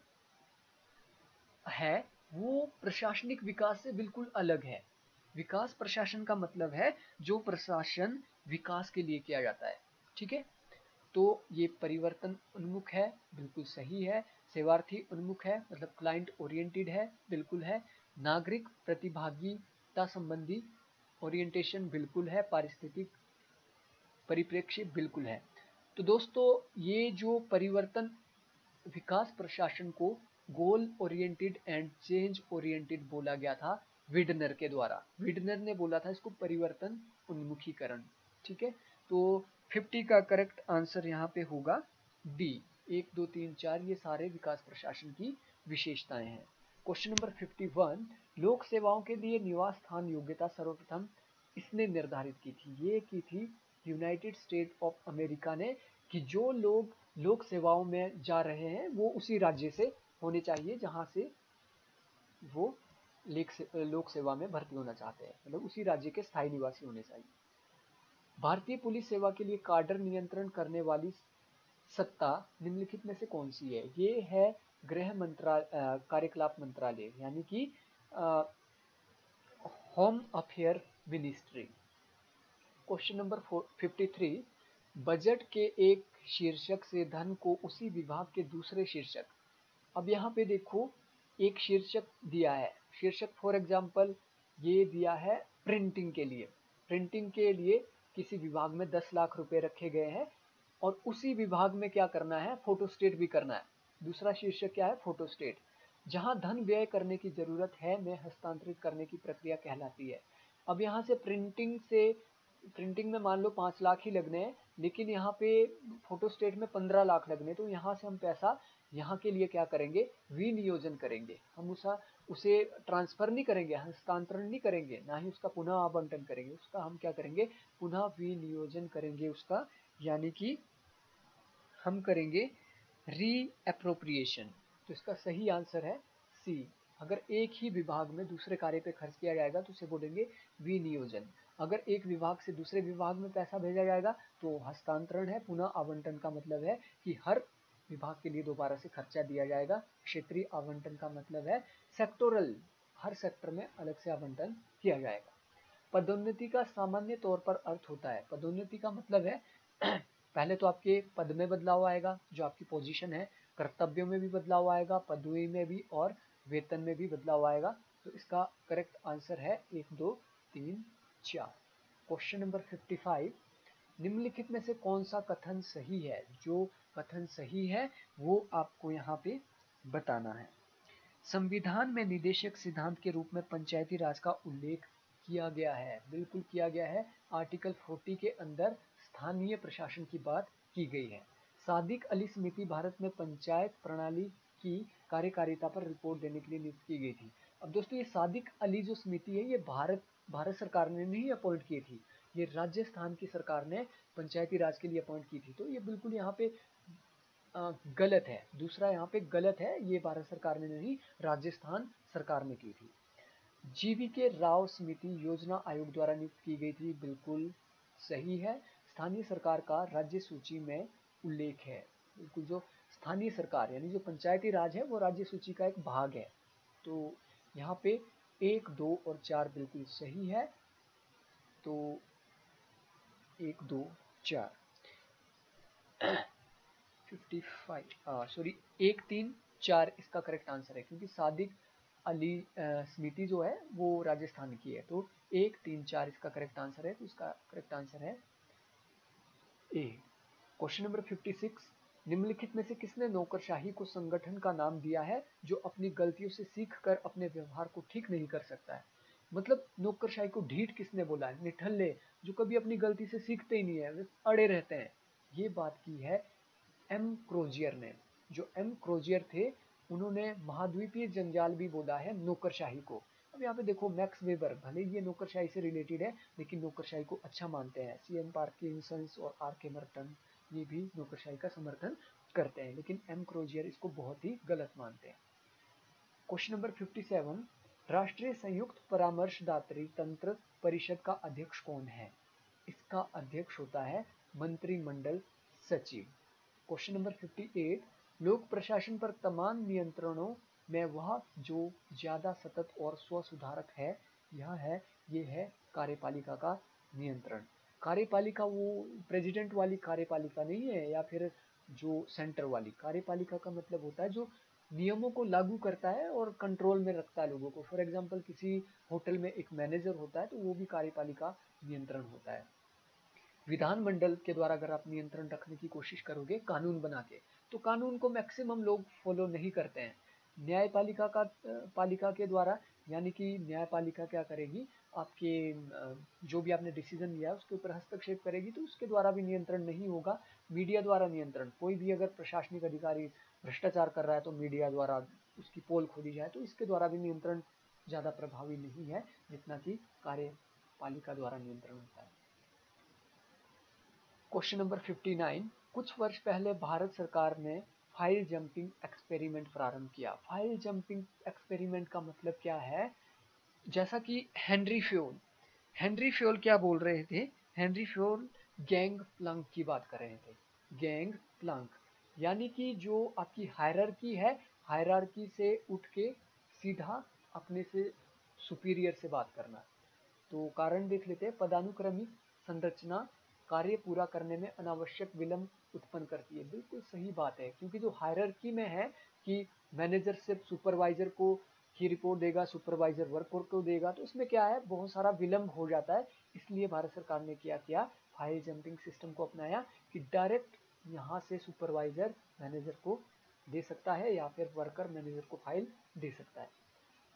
है, वो प्रशासनिक विकास से बिल्कुल अलग है। विकास प्रशासन का मतलब है जो प्रशासन विकास के लिए किया जाता है, ठीक है? तो ये परिवर्तन उन्मुख है, बिल्कुल सही है। सेवार्थी उन्मुख है मतलब क्लाइंट ओरिएंटेड है, बिल्कुल है। नागरिक प्रतिभागिता संबंधी ओरिएंटेशन बिल्कुल है, पारिस्थितिक परिप्रेक्ष्य बिल्कुल है। तो दोस्तों, ये जो परिवर्तन विकास प्रशासन को goal oriented and change oriented बोला गया था विडनर के द्वारा। विडनर ने बोला था इसको परिवर्तन उन्मुखीकरण, ठीक है? तो 50 का करेक्ट आंसर यहाँ पे होगा डी एक, दो, तीन, चार, ये सारे विकास प्रशासन की विशेषताएँ हैं। क्वेश्चन नंबर 51 लोक सेवाओं के लिए निवास स्थान योग्यता सर्वप्रथम इसने निर्धारित की थी। ये की थी यूनाइटेड स्टेट ऑफ़ अमेरिका ने कि जो लोग लोक सेवाओं में जा रहे हैं, वो उसी राज्य से होने चाहिए जहाँ से वो लोक सेवा में भर्ती होना चाहते हैं। मतलब उसी राज्य के स्थायी निवासी होने चाहिए। भारतीय पुलिस सेवा के लिए कार्डर नियंत्रण करने वाली सत्ता निम्नलिखित में से कौन सी है? ये है गृह मंत्रालय कार्यकलाप मंत्रालय, यानी कि home affair ministry question number fifty three budget के एक शीर्षक से धन को उसी विभाग के दूसरे शीर्षक. अब यहाँ पे देखो, एक शीर्षक दिया है. शीर्षक फॉर एग्ज़ाम्पल ये दिया है प्रिंटिंग के लिए. प्रिंटिंग के लिए किसी विभाग में दस लाख रुपए रखे गए हैं और उसी विभाग में क्या करना है? फोटोस्टेट भी करना है. दूसरा शीर्षक क्या है? फोटोस्टेट जहाँ धन व्यय करने की ज़रूरत है, में हस्तांतरित करने की प्रक्रिया कहलाती है। अब यहाँ से प्रिंटिंग से प्रिंटिंग में मान लो पाँच लाख ही लगने हैं, लेकिन यहाँ पे फोटोस्टेट में पंद्रह लाख लगने तो यहाँ से हम पैसा यहाँ के लिए क्या करेंगे? विनियोजन करेंगे। हम उसा, उसे ट्रांसफ़र नहीं करेंगे, हस्तांतरण नहीं करेंगे, ना ही उसका पुनः आवंटन करेंगे। उसका हम क्या करेंगे? पुनः विनियोजन करेंगे उसका, यानी कि हम करेंगे री अप्रोप्रिएशन तो इसका सही आंसर है सी अगर एक ही विभाग में दूसरे कार्य पे खर्च किया जाएगा तो उसे बोलेंगे विनियोजन। अगर एक विभाग से दूसरे विभाग में पैसा भेजा जाएगा तो हस्तांतरण है, पुनः आवंटन का मतलब है कि हर विभाग के लिए दोबारा से खर्चा दिया जाएगा। क्षेत्रीय आवंटन का मतलब है सेक्टोरल हर सेक्टर में अलग से आवंटन किया जाएगा। पदोन्नति का सामान्य तौर पर अर्थ होता है। पदोन्नति का मतलब है, पहले तो आपके पद में बदलाव आएगा, जो आपकी पोजीशन है कर्तव्यों में भी बदलाव आएगा, पदवी में भी और वेतन में भी बदलाव आएगा। तो इसका करेक्ट आंसर है एक, दो, तीन, चार। क्वेश्चन नंबर फिफ्टी फाइव निम्नलिखित में से कौन सा कथन सही है? जो कथन सही है, वो आपको यहाँ पे बताना है। संविधान में निदेशक सिद्धांत के रूप में पंचायती राज का उल्लेख किया गया है। बिल्कुल किया गया है। आर्टिकल 40 के अंदर स्थानीय प्रशासन की बात की गई है। सादिक अली समिति भारत में पंचायत प्रणाली की कार्यकारिता पर रिपोर्ट देने के लिए नियुक्त की गई थी। अब दोस्तों, ये सादिक अली जो समिति है, ये भारत भारत सरकार ने नहीं अपॉइंट की थी। ये राजस्थान की सरकार ने पंचायती राज के लिए अपॉइंट की थी। तो ये बिल्कुल यहाँ पे गलत है। दूसरा यहाँ पे गलत है, ये भारत सरकार ने नहीं, राजस्थान सरकार ने की थी। जीवी के राव समिति योजना आयोग द्वारा नियुक्त की गई थी, बिल्कुल सही है। स्थानीय सरकार का राज्य सूची में उल्लेख है। बिल्कुल, जो स्थानीय सरकार, यानी जो पंचायती राज है, वो राज्य सूची का एक भाग है। तो यहाँ पे एक, दो और चार बिल्कुल सही है। तो एक, दो, चार। फिफ्टी फाइव सॉरी एक, तीन, चार इसका करेक्ट आंसर है, क्योंकि सादिक अली समिति जो है, वो राजस्थान की है। तो एक, तीन, चार इसका करेक्ट आंसर है तो इसका करेक्ट आंसर है A. Question number fifty six निम्नलिखित में से किसने नौकरशाही को संगठन का नाम दिया है, जो अपनी गलतियों से सीख कर अपने व्यवहार को ठीक नहीं कर सकता है? मतलब नौकरशाही को ढीठ किसने बोला है? निठल्ले, जो कभी अपनी गलती से सीखते ही नहीं है, वे अड़े रहते हैं। ये बात की है एम. क्रोजियर ने। जो एम. क्रोजियर थे, उन्होंने महाद्वीपीय जंजाल भी बोला है नौकरशाही को। अब यहाँ पे देखो, मैक्स वेबर, भले ये नौकरशाही से रिलेटेड है, लेकिन नौकरशाही को अच्छा मानते हैं। सी एम पार्किंसंस और आर के मर्टन। ये भी नौकरशाही का समर्थन करते हैं। लेकिन एम क्रोजियर इसको बहुत ही गलत मानते हैं। क्वेश्चन नंबर 57 राष्ट्रीय संयुक्त परामर्शदात्री तंत्र परिषद का अध्यक्ष कौन है? इसका अध्यक्ष होता है मंत्रिमंडल सचिव। क्वेश्चन नंबर 58 लोक प्रशासन पर तमाम नियंत्रणों में वह जो ज़्यादा सतत और स्व सुधारक है, यह है, ये है कार्यपालिका का नियंत्रण। कार्यपालिका वो प्रेसिडेंट वाली कार्यपालिका नहीं है, या फिर जो सेंटर वाली। कार्यपालिका का मतलब होता है जो नियमों को लागू करता है और कंट्रोल में रखता है लोगों को। फॉर एग्जांपल किसी होटल में एक मैनेजर होता है तो वो भी कार्यपालिका नियंत्रण होता है। विधानमंडल के द्वारा अगर आप नियंत्रण रखने की कोशिश करोगे कानून बना के तो कानून को मैक्सिमम लोग फॉलो नहीं करते हैं। न्यायपालिका का पालिका के द्वारा, यानी कि न्यायपालिका क्या करेगी आपके जो भी आपने डिसीज़न लिया है, उसके ऊपर हस्तक्षेप करेगी तो उसके द्वारा भी नियंत्रण नहीं होगा। मीडिया द्वारा नियंत्रण, कोई भी अगर प्रशासनिक अधिकारी भ्रष्टाचार कर रहा है तो मीडिया द्वारा उसकी पोल खोदी जाए तो इसके द्वारा भी नियंत्रण ज़्यादा प्रभावी नहीं है, जितना कि कार्यपालिका द्वारा नियंत्रण होता है। क्वेश्चन नंबर 59 कुछ वर्ष पहले भारत सरकार ने फ़ाइल जंपिंग एक्सपेरिमेंट प्रारंभ किया। फ़ाइल जंपिंग एक्सपेरिमेंट का मतलब क्या है? जैसा कि हेनरी फ्योल हेनरी फ्योल क्या बोल रहे थे? हेनरी फ्योल गैंग प्लंक की बात कर रहे थे। गैंग प्लंक, यानी कि जो आपकी हायरार्की है, हायरार्की से उठ के सीधा अपने से सुपीरियर से बात करना। तो कारण देख लेते हैं, पदानुक्रमिक संरचना कार्य पूरा करने में अनावश्यक विलंब उत्पन्न करती है। बिल्कुल सही बात है, क्योंकि जो हायरकी में है कि मैनेजर से, सुपरवाइजर को ही रिपोर्ट देगा सुपरवाइजर वर्कर को देगा तो इसमें क्या है? बहुत सारा विलंब हो जाता है। इसलिए भारत सरकार ने क्या किया? फ़ाइल जंपिंग सिस्टम को अपनाया कि डायरेक्ट यहाँ से सुपरवाइजर मैनेजर को दे सकता है या फिर वर्कर मैनेजर को फ़ाइल दे सकता है।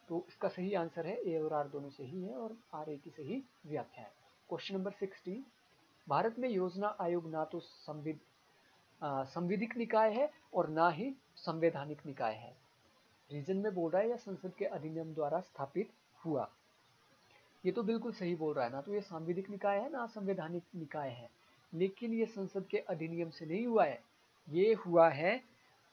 तो इसका सही आंसर है ए और आर दोनों सही है और आर ए की सही व्याख्या है। क्वेश्चन नंबर सिक्सटी भारत में योजना आयोग ना तो संविद संविधिक निकाय है और ना ही संवैधानिक निकाय है। रीजन में बोल रहा है या संसद के अधिनियम द्वारा स्थापित हुआ? ये तो बिल्कुल सही बोल रहा है ना तो ये सांविधिक निकाय है ना संवैधानिक निकाय है? लेकिन ये संसद के अधिनियम से नहीं हुआ है। ये हुआ है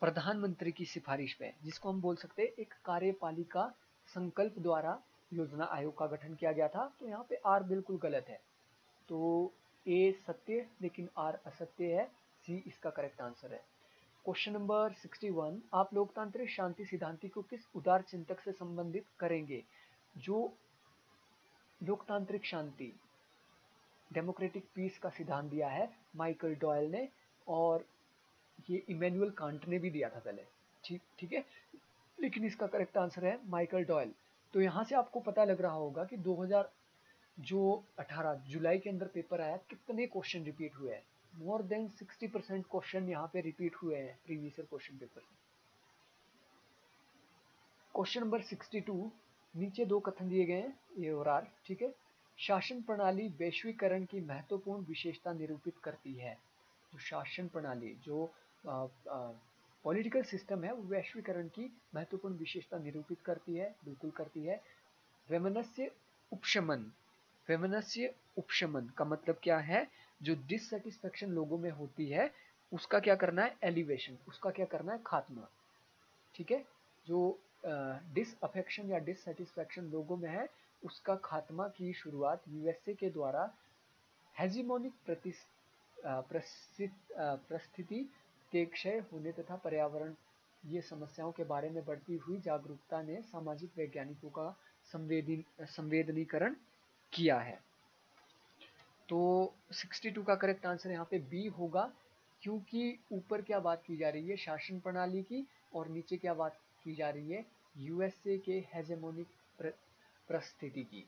प्रधानमंत्री की सिफारिश पे जिसको हम बोल सकते हैं एक कार्यपालिका संकल्प द्वारा योजना आयोग का गठन किया गया था। तो यहाँ पे आर बिल्कुल गलत है। तो ए सत्य, लेकिन आर असत्य है। सी इसका करेक्ट आंसर है। क्वेश्चन नंबर 61 आप लोकतांत्रिक शांति सिद्धांति को किस उदार चिंतक से संबंधित करेंगे? जो लोकतांत्रिक शांति, डेमोक्रेटिक पीस का सिद्धांत दिया है, माइकल डॉयल ने, और ये इमेनुअल कांट ने भी दिया था पहले। ठीक ठीक है? लेकिन इसका करेक्ट आंसर है माइकल डॉयल। तो यहाँ से आपको पता लग रहा होगा कि 2000 जो 18 जुलाई के अंदर पेपर आया, कितने क्वेश्चन रिपीट हुए हैं। मोर देन 60 परसेंट क्वेश्चन यहाँ पे रिपीट हुए हैं previous question paper question number 62 नीचे दो कथन दिए गए हैं ए और आर, ठीक है? शासन प्रणाली वैश्वीकरण की महत्वपूर्ण विशेषता निरूपित करती है। तो शासन प्रणाली, जो पॉलिटिकल सिस्टम है, वो वैश्वीकरण की महत्वपूर्ण विशेषता निरूपित करती है, बिल्कुल करती है। वेमनस्य उपशमन वेमनस्य उपशमन का मतलब क्या है? जो डिससेटिस्फेक्शन लोगों में होती है, उसका क्या करना है? एलिवेशन उसका क्या करना है? खात्मा। ठीक है? जो डिसअफेक्शन या डिससेटिस्फेक्शन लोगों में है, उसका खात्मा की शुरुआत यूएसए के द्वारा हेजिमोनिक परिस्थिति के क्षय होने तथा पर्यावरण, ये समस्याओं के बारे में बढ़ती हुई जागरूकता ने सामाजिक वैज्ञानिकों का संवेदी संवेदनीकरण किया है। तो 62 का करेक्ट आंसर यहाँ पे बी होगा, क्योंकि ऊपर क्या बात की जा रही है? शासन प्रणाली की और नीचे क्या बात की जा रही है? यूएसए के हेजेमोनिक परिस्थिति की।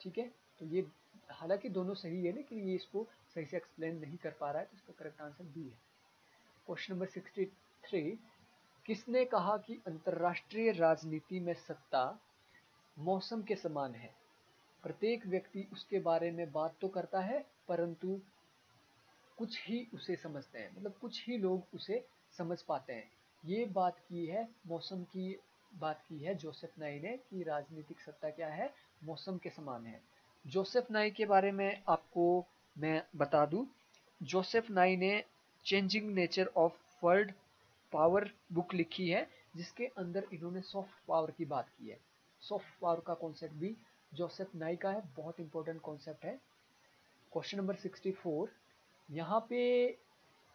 ठीक है? तो ये, हालाँकि दोनों सही है, लेकिन ये इसको सही से एक्सप्लेन नहीं कर पा रहा है तो इसका करेक्ट आंसर बी है। क्वेश्चन नंबर सिक्सटी थ्री किसने कहा कि अंतर्राष्ट्रीय राजनीति में सत्ता मौसम के समान है? प्रत्येक व्यक्ति उसके बारे में बात तो करता है, परंतु कुछ ही उसे समझते हैं। मतलब कुछ ही लोग उसे समझ पाते हैं। ये बात की है, मौसम की बात की है, जोसेफ नाई ने कि राजनीतिक सत्ता क्या है, मौसम के समान है। जोसेफ नाई के बारे में आपको मैं बता दूँ, जोसेफ नाई ने changing nature of world power book लिखी है, जिसके अंदर इन्होंने सॉफ्ट पावर की बात की है। सॉफ्ट पावर का कॉन्सेप्ट भी जोसेफ नाई का है, बहुत इंपॉर्टेंट कॉन्सेप्ट है। क्वेश्चन नंबर सिक्सटी फोर यहाँ पे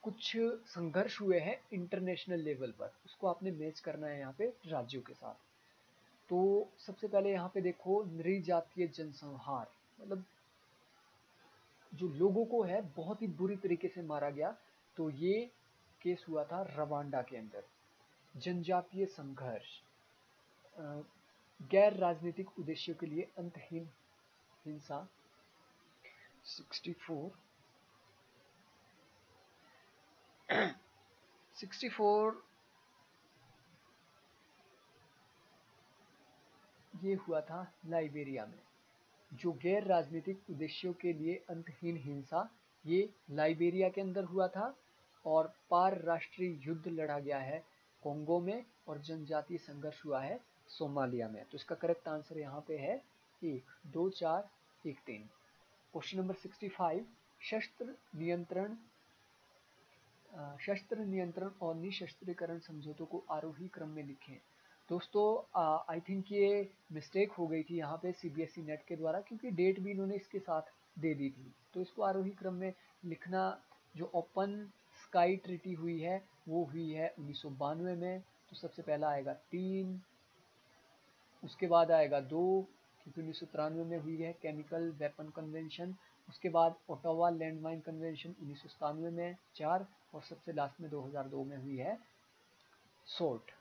कुछ संघर्ष हुए हैं इंटरनेशनल लेवल पर। उसको आपने मैच करना है यहाँ पे राज्यों के साथ। तो सबसे पहले यहाँ पे देखो, नृजातीय जनसंहार। मतलब जो लोगों को है, बहुत ही बुरी तरीके से मारा गया। तो ये केस हुआ था रवांडा के अंदर। जनजातीय संघर्ष। गैर राजनीतिक उद्देश्यों के लिए अंतहीन हिंसा। 64 64 ये हुआ था लाइबेरिया में, जो गैर राजनीतिक उद्देश्यों के लिए अंतहीन हिंसा, ये लाइबेरिया के अंदर हुआ था और पार राष्ट्रीय युद्ध लड़ा गया है। कोंगो में और जनजातीय संघर्ष हुआ है। सोमालिया में। तो इसका करेक्ट आंसर यहाँ पे है एक दो चार एक तीन। क्वेश्चन नंबर सिक्सटी फाइव शस्त्र नियंत्रण शस्त्र नियंत्रण और निशस्त्रीकरण समझौतों को आरोही क्रम में लिखें। दोस्तों आई थिंक ये मिस्टेक हो गई थी यहाँ पे सीबीएसई नेट के द्वारा क्योंकि डेट भी इन्होंने इसके साथ दे दी थी। तो इसको आरोही क्रम में लिखना जो ओपन स्काई ट्रिटी हुई है, वो हुई है उन्नीस सौ बानवे में। तो सबसे पहला आएगा तीन उसके बाद आएगा दो, क्योंकि उन्नीस सौ तिरानवे में हुई है केमिकल वेपन कन्वेंशन उसके बाद ओटावा लैंडमाइन कन्वेंशन उन्नीस सौ सत्तानवे में, चार, और सबसे लास्ट में 2002 में हुई है सोल्ट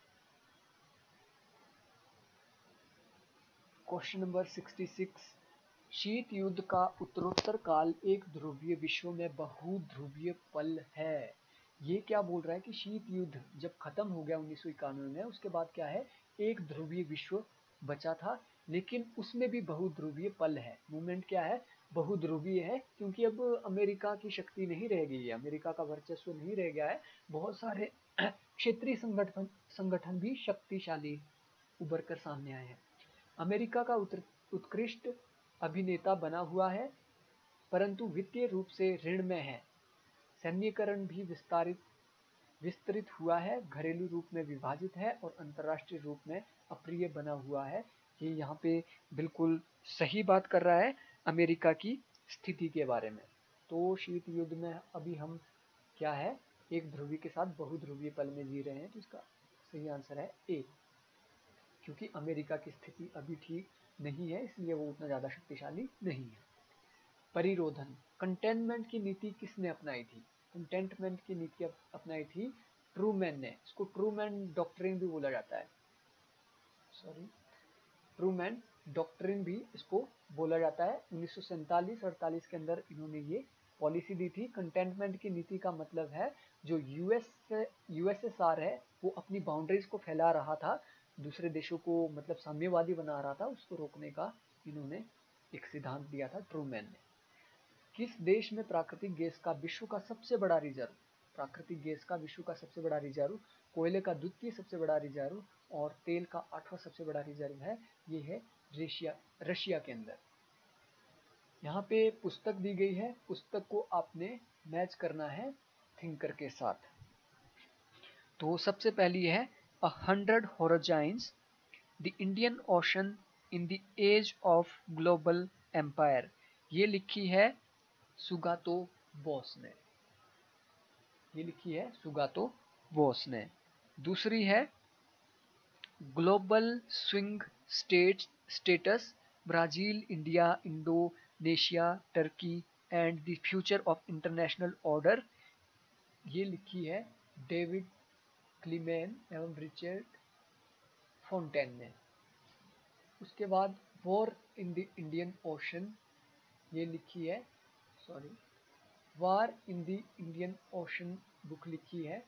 क्वेश्चन नंबर 66 शीत युद्ध का उत्तरोत्तर काल एक ध्रुवीय विश्व में बहुध्रुवीय पल है। ये क्या बोल रहा है कि शीत युद्ध जब खत्म हो गया उन्नीस सौ इक्यानवे में, उसके बाद क्या है? एक ध्रुवीय विश्व बचा था, लेकिन उसमें भी बहुध्रुवीय पल है। मूवमेंट क्या है? बहुध्रुवीय है, क्योंकि अब अमेरिका की शक्ति नहीं रह गई है। अमेरिका का वर्चस्व नहीं रह गया है। बहुत सारे क्षेत्रीय संगठन संगठन भी शक्तिशाली उभर कर सामने आए हैं। अमेरिका का उत्कृष्ट अभिनेता बना हुआ है, परंतु वित्तीय रूप से ऋण में है। सैन्यकरण भी विस्तारित, विस्तृत हुआ है, घरेलू रूप में विभाजित है और अंतर्राष्ट्रीय रूप में अप्रिय बना हुआ है। ये यहाँ पे बिल्कुल सही बात कर रहा है अमेरिका की स्थिति के बारे में। तो शीत युद्ध में अभी हम क्या है? एक ध्रुवी के साथ बहुध्रुवीय पल में जी रहे हैं तो इसका सही आंसर है ए। क्योंकि अमेरिका की स्थिति अभी ठीक नहीं है, इसलिए वो उतना ज़्यादा शक्तिशाली नहीं है। परिरोधन कंटेनमेंट की नीति किसने अपनाई थी? कंटेनमेंट की नीति अपनाई थी ट्रूमैन ने। इसको ट्रूमैन डॉक्ट्रिन भी बोला जाता है। सॉरी ट्रूमैन डॉक्ट्रिन भी इसको बोला जाता है। उन्नीस अड़तालीस के अंदर इन्होंने ये पॉलिसी दी थी। कंटेनमेंट की नीति का मतलब है, जो यूएस यूएसएसआर है, वो अपनी बाउंड्रीज को फैला रहा था। दूसरे देशों को मतलब साम्यवादी बना रहा था, उसको रोकने का इन्होंने एक सिद्धांत दिया था ट्रूमैन ने। किस देश में प्राकृतिक गैस का विश्व का सबसे बड़ा रिज़र्व? प्राकृतिक गैस का विश्व का सबसे बड़ा रिज़र्व? कोयले का द्वितीय सबसे बड़ा रिज़र्व? और तेल का आठवां सबसे बड़ा रिज़र्व है ये है रशिया रशिया के अंदर। यहाँ पे पुस्तक दी गई है पुस्तक को आपने मैच करना है थिंकर के साथ। तो सबसे पहली है a hundred horizons, the Indian Ocean in the age of global empire ये लिखी है सुगातो बोस ने। ये लिखी है सुगातो बोस ने। दूसरी है global swing state states, Brazil, India, Indonesia, Turkey and the future of international order. ये लिखी है डेविड क्लीमेन एवं रिचर्ड फोंटेन ने। उसके बाद war in the Indian Ocean, ये लिखी है, sorry, war in the Indian Ocean book लिखी है।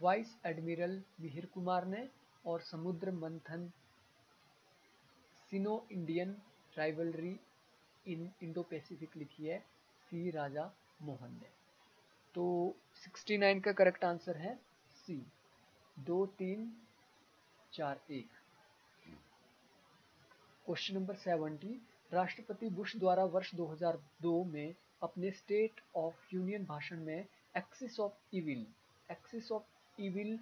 वाइस एडमिरल मिहिर कुमार ने और Samudra Manthan Sino Indian rivalry in Indo Pacific लिखी है सी राजा मोहन ने। तो 69 का करेक्ट आंसर है सी दो, तीन, चार, एक। क्वेश्चन नंबर सेवेंटी राष्ट्रपति बुश द्वारा वर्ष 2002 में अपने स्टेट ऑफ़ यूनियन भाषण में axis of evil axis of evil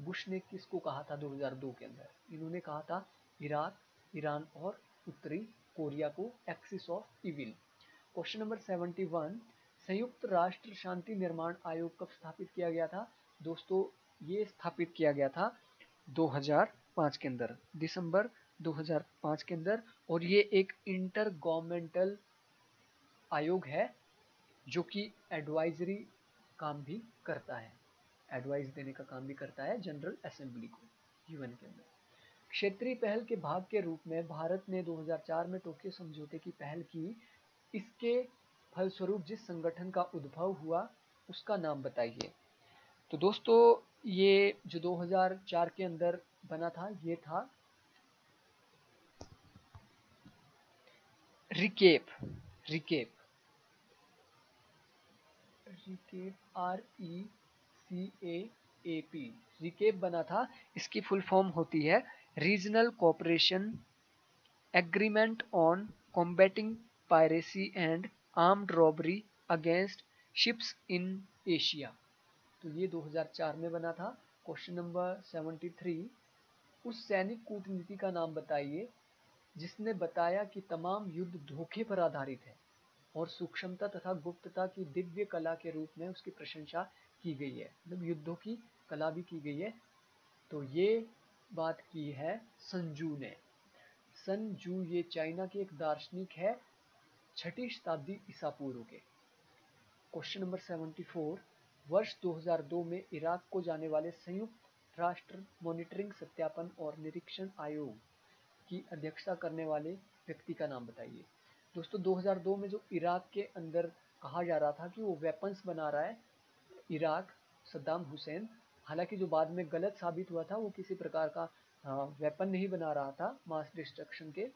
Bush ने किसको कहा था 2002 के अंदर? इन्होंने कहा था इराक, ईरान और उत्तरी कोरिया को axis of evil question number 71 संयुक्त राष्ट्र शांति निर्माण आयोग कब स्थापित किया गया था? दोस्तों, ये स्थापित किया गया था 2005 के अंदर, दिसंबर 2005 के अंदर, और ये एक इंटर गवर्नमेंटल आयोग है जो कि एडवाइजरी काम भी करता है। एडवाइस देने का काम भी करता है जनरल असेंबली को यूएन के अंदर। क्षेत्रीय पहल के भाग के रूप में भारत ने 2004 में टोक्यो समझौते की पहल की। इसके फलस्वरूप जिस संगठन का उद्भव हुआ, उसका नाम बताइए। तो दोस्तों, ये जो 2004 के अंदर बना था, ये था ReCAAP ReCAAP. ReCAAP R E C A A P ReCAAP बना था। इसकी फुल फॉर्म होती है regional cooperation agreement on combating piracy and armed robbery against ships in Asia तो ये 2004 में बना था। क्वेश्चन नंबर 73 उस सैनिक कूटनीति का नाम बताइए, जिसने बताया कि तमाम युद्ध धोखे पर आधारित है और सूक्ष्मता तथा गुप्तता की दिव्य कला के रूप में उसकी प्रशंसा की गई है मतलब युद्धों की कला भी की गई है। तो ये बात की है संजू ने। संजू, ये चाइना के एक दार्शनिक है, छठी शताब्दी ईसा पूर्व के क्वेश्चन नंबर सेवेंटी फोर वर्ष 2002 में इराक को जाने वाले संयुक्त राष्ट्र मॉनिटरिंग सत्यापन और निरीक्षण आयोग की अध्यक्षता करने वाले व्यक्ति का नाम बताइए। दोस्तों 2002 में जो इराक के अंदर कहा जा रहा था कि वो वेपन्स बना रहा है इराक, सद्दाम हुसैन। हालाँकि जो बाद में गलत साबित हुआ था, वो किसी प्रकार का वेपन नहीं बना रहा था मास डिस्ट्रक्शन के।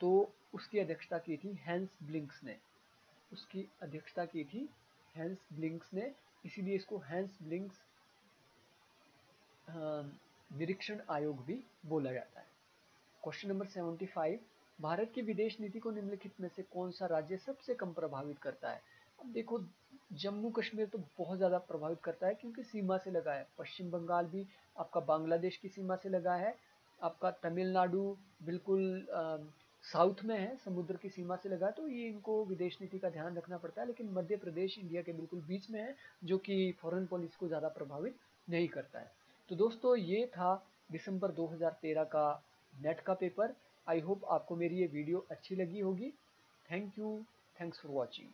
तो उसकी अध्यक्षता की थी हैंस ब्लिंक्स ने। उसकी अध्यक्षता की थी हैंस ब्लिंक्स ने। इसीलिए इसको हैंस ब्लिंक्स निरीक्षण आयोग भी बोला जाता है। Question number seventy five Bharat की विदेश नीति को निम्नलिखित में से कौन सा राज्य सबसे कम प्रभावित करता है? अब देखो जम्मू कश्मीर तो बहुत ज़्यादा प्रभावित करता है क्योंकि सीमा से लगा है। पश्चिम बंगाल भी आपका बांग्लादेश की सीमा से लगा है। आपका तमिलनाडु बिल्कुल साउथ में है, समुद्र की सीमा से लगा तो ये इनको विदेश नीति का ध्यान रखना पड़ता है, लेकिन मध्य प्रदेश इंडिया के बिल्कुल बीच में है, जो कि फॉरेन पॉलिसी को ज़्यादा प्रभावित नहीं करता है। तो दोस्तों, ये था दिसंबर 2013 का नेट का पेपर। आई होप आपको मेरी ये वीडियो अच्छी लगी होगी। Thank you, thanks for watching.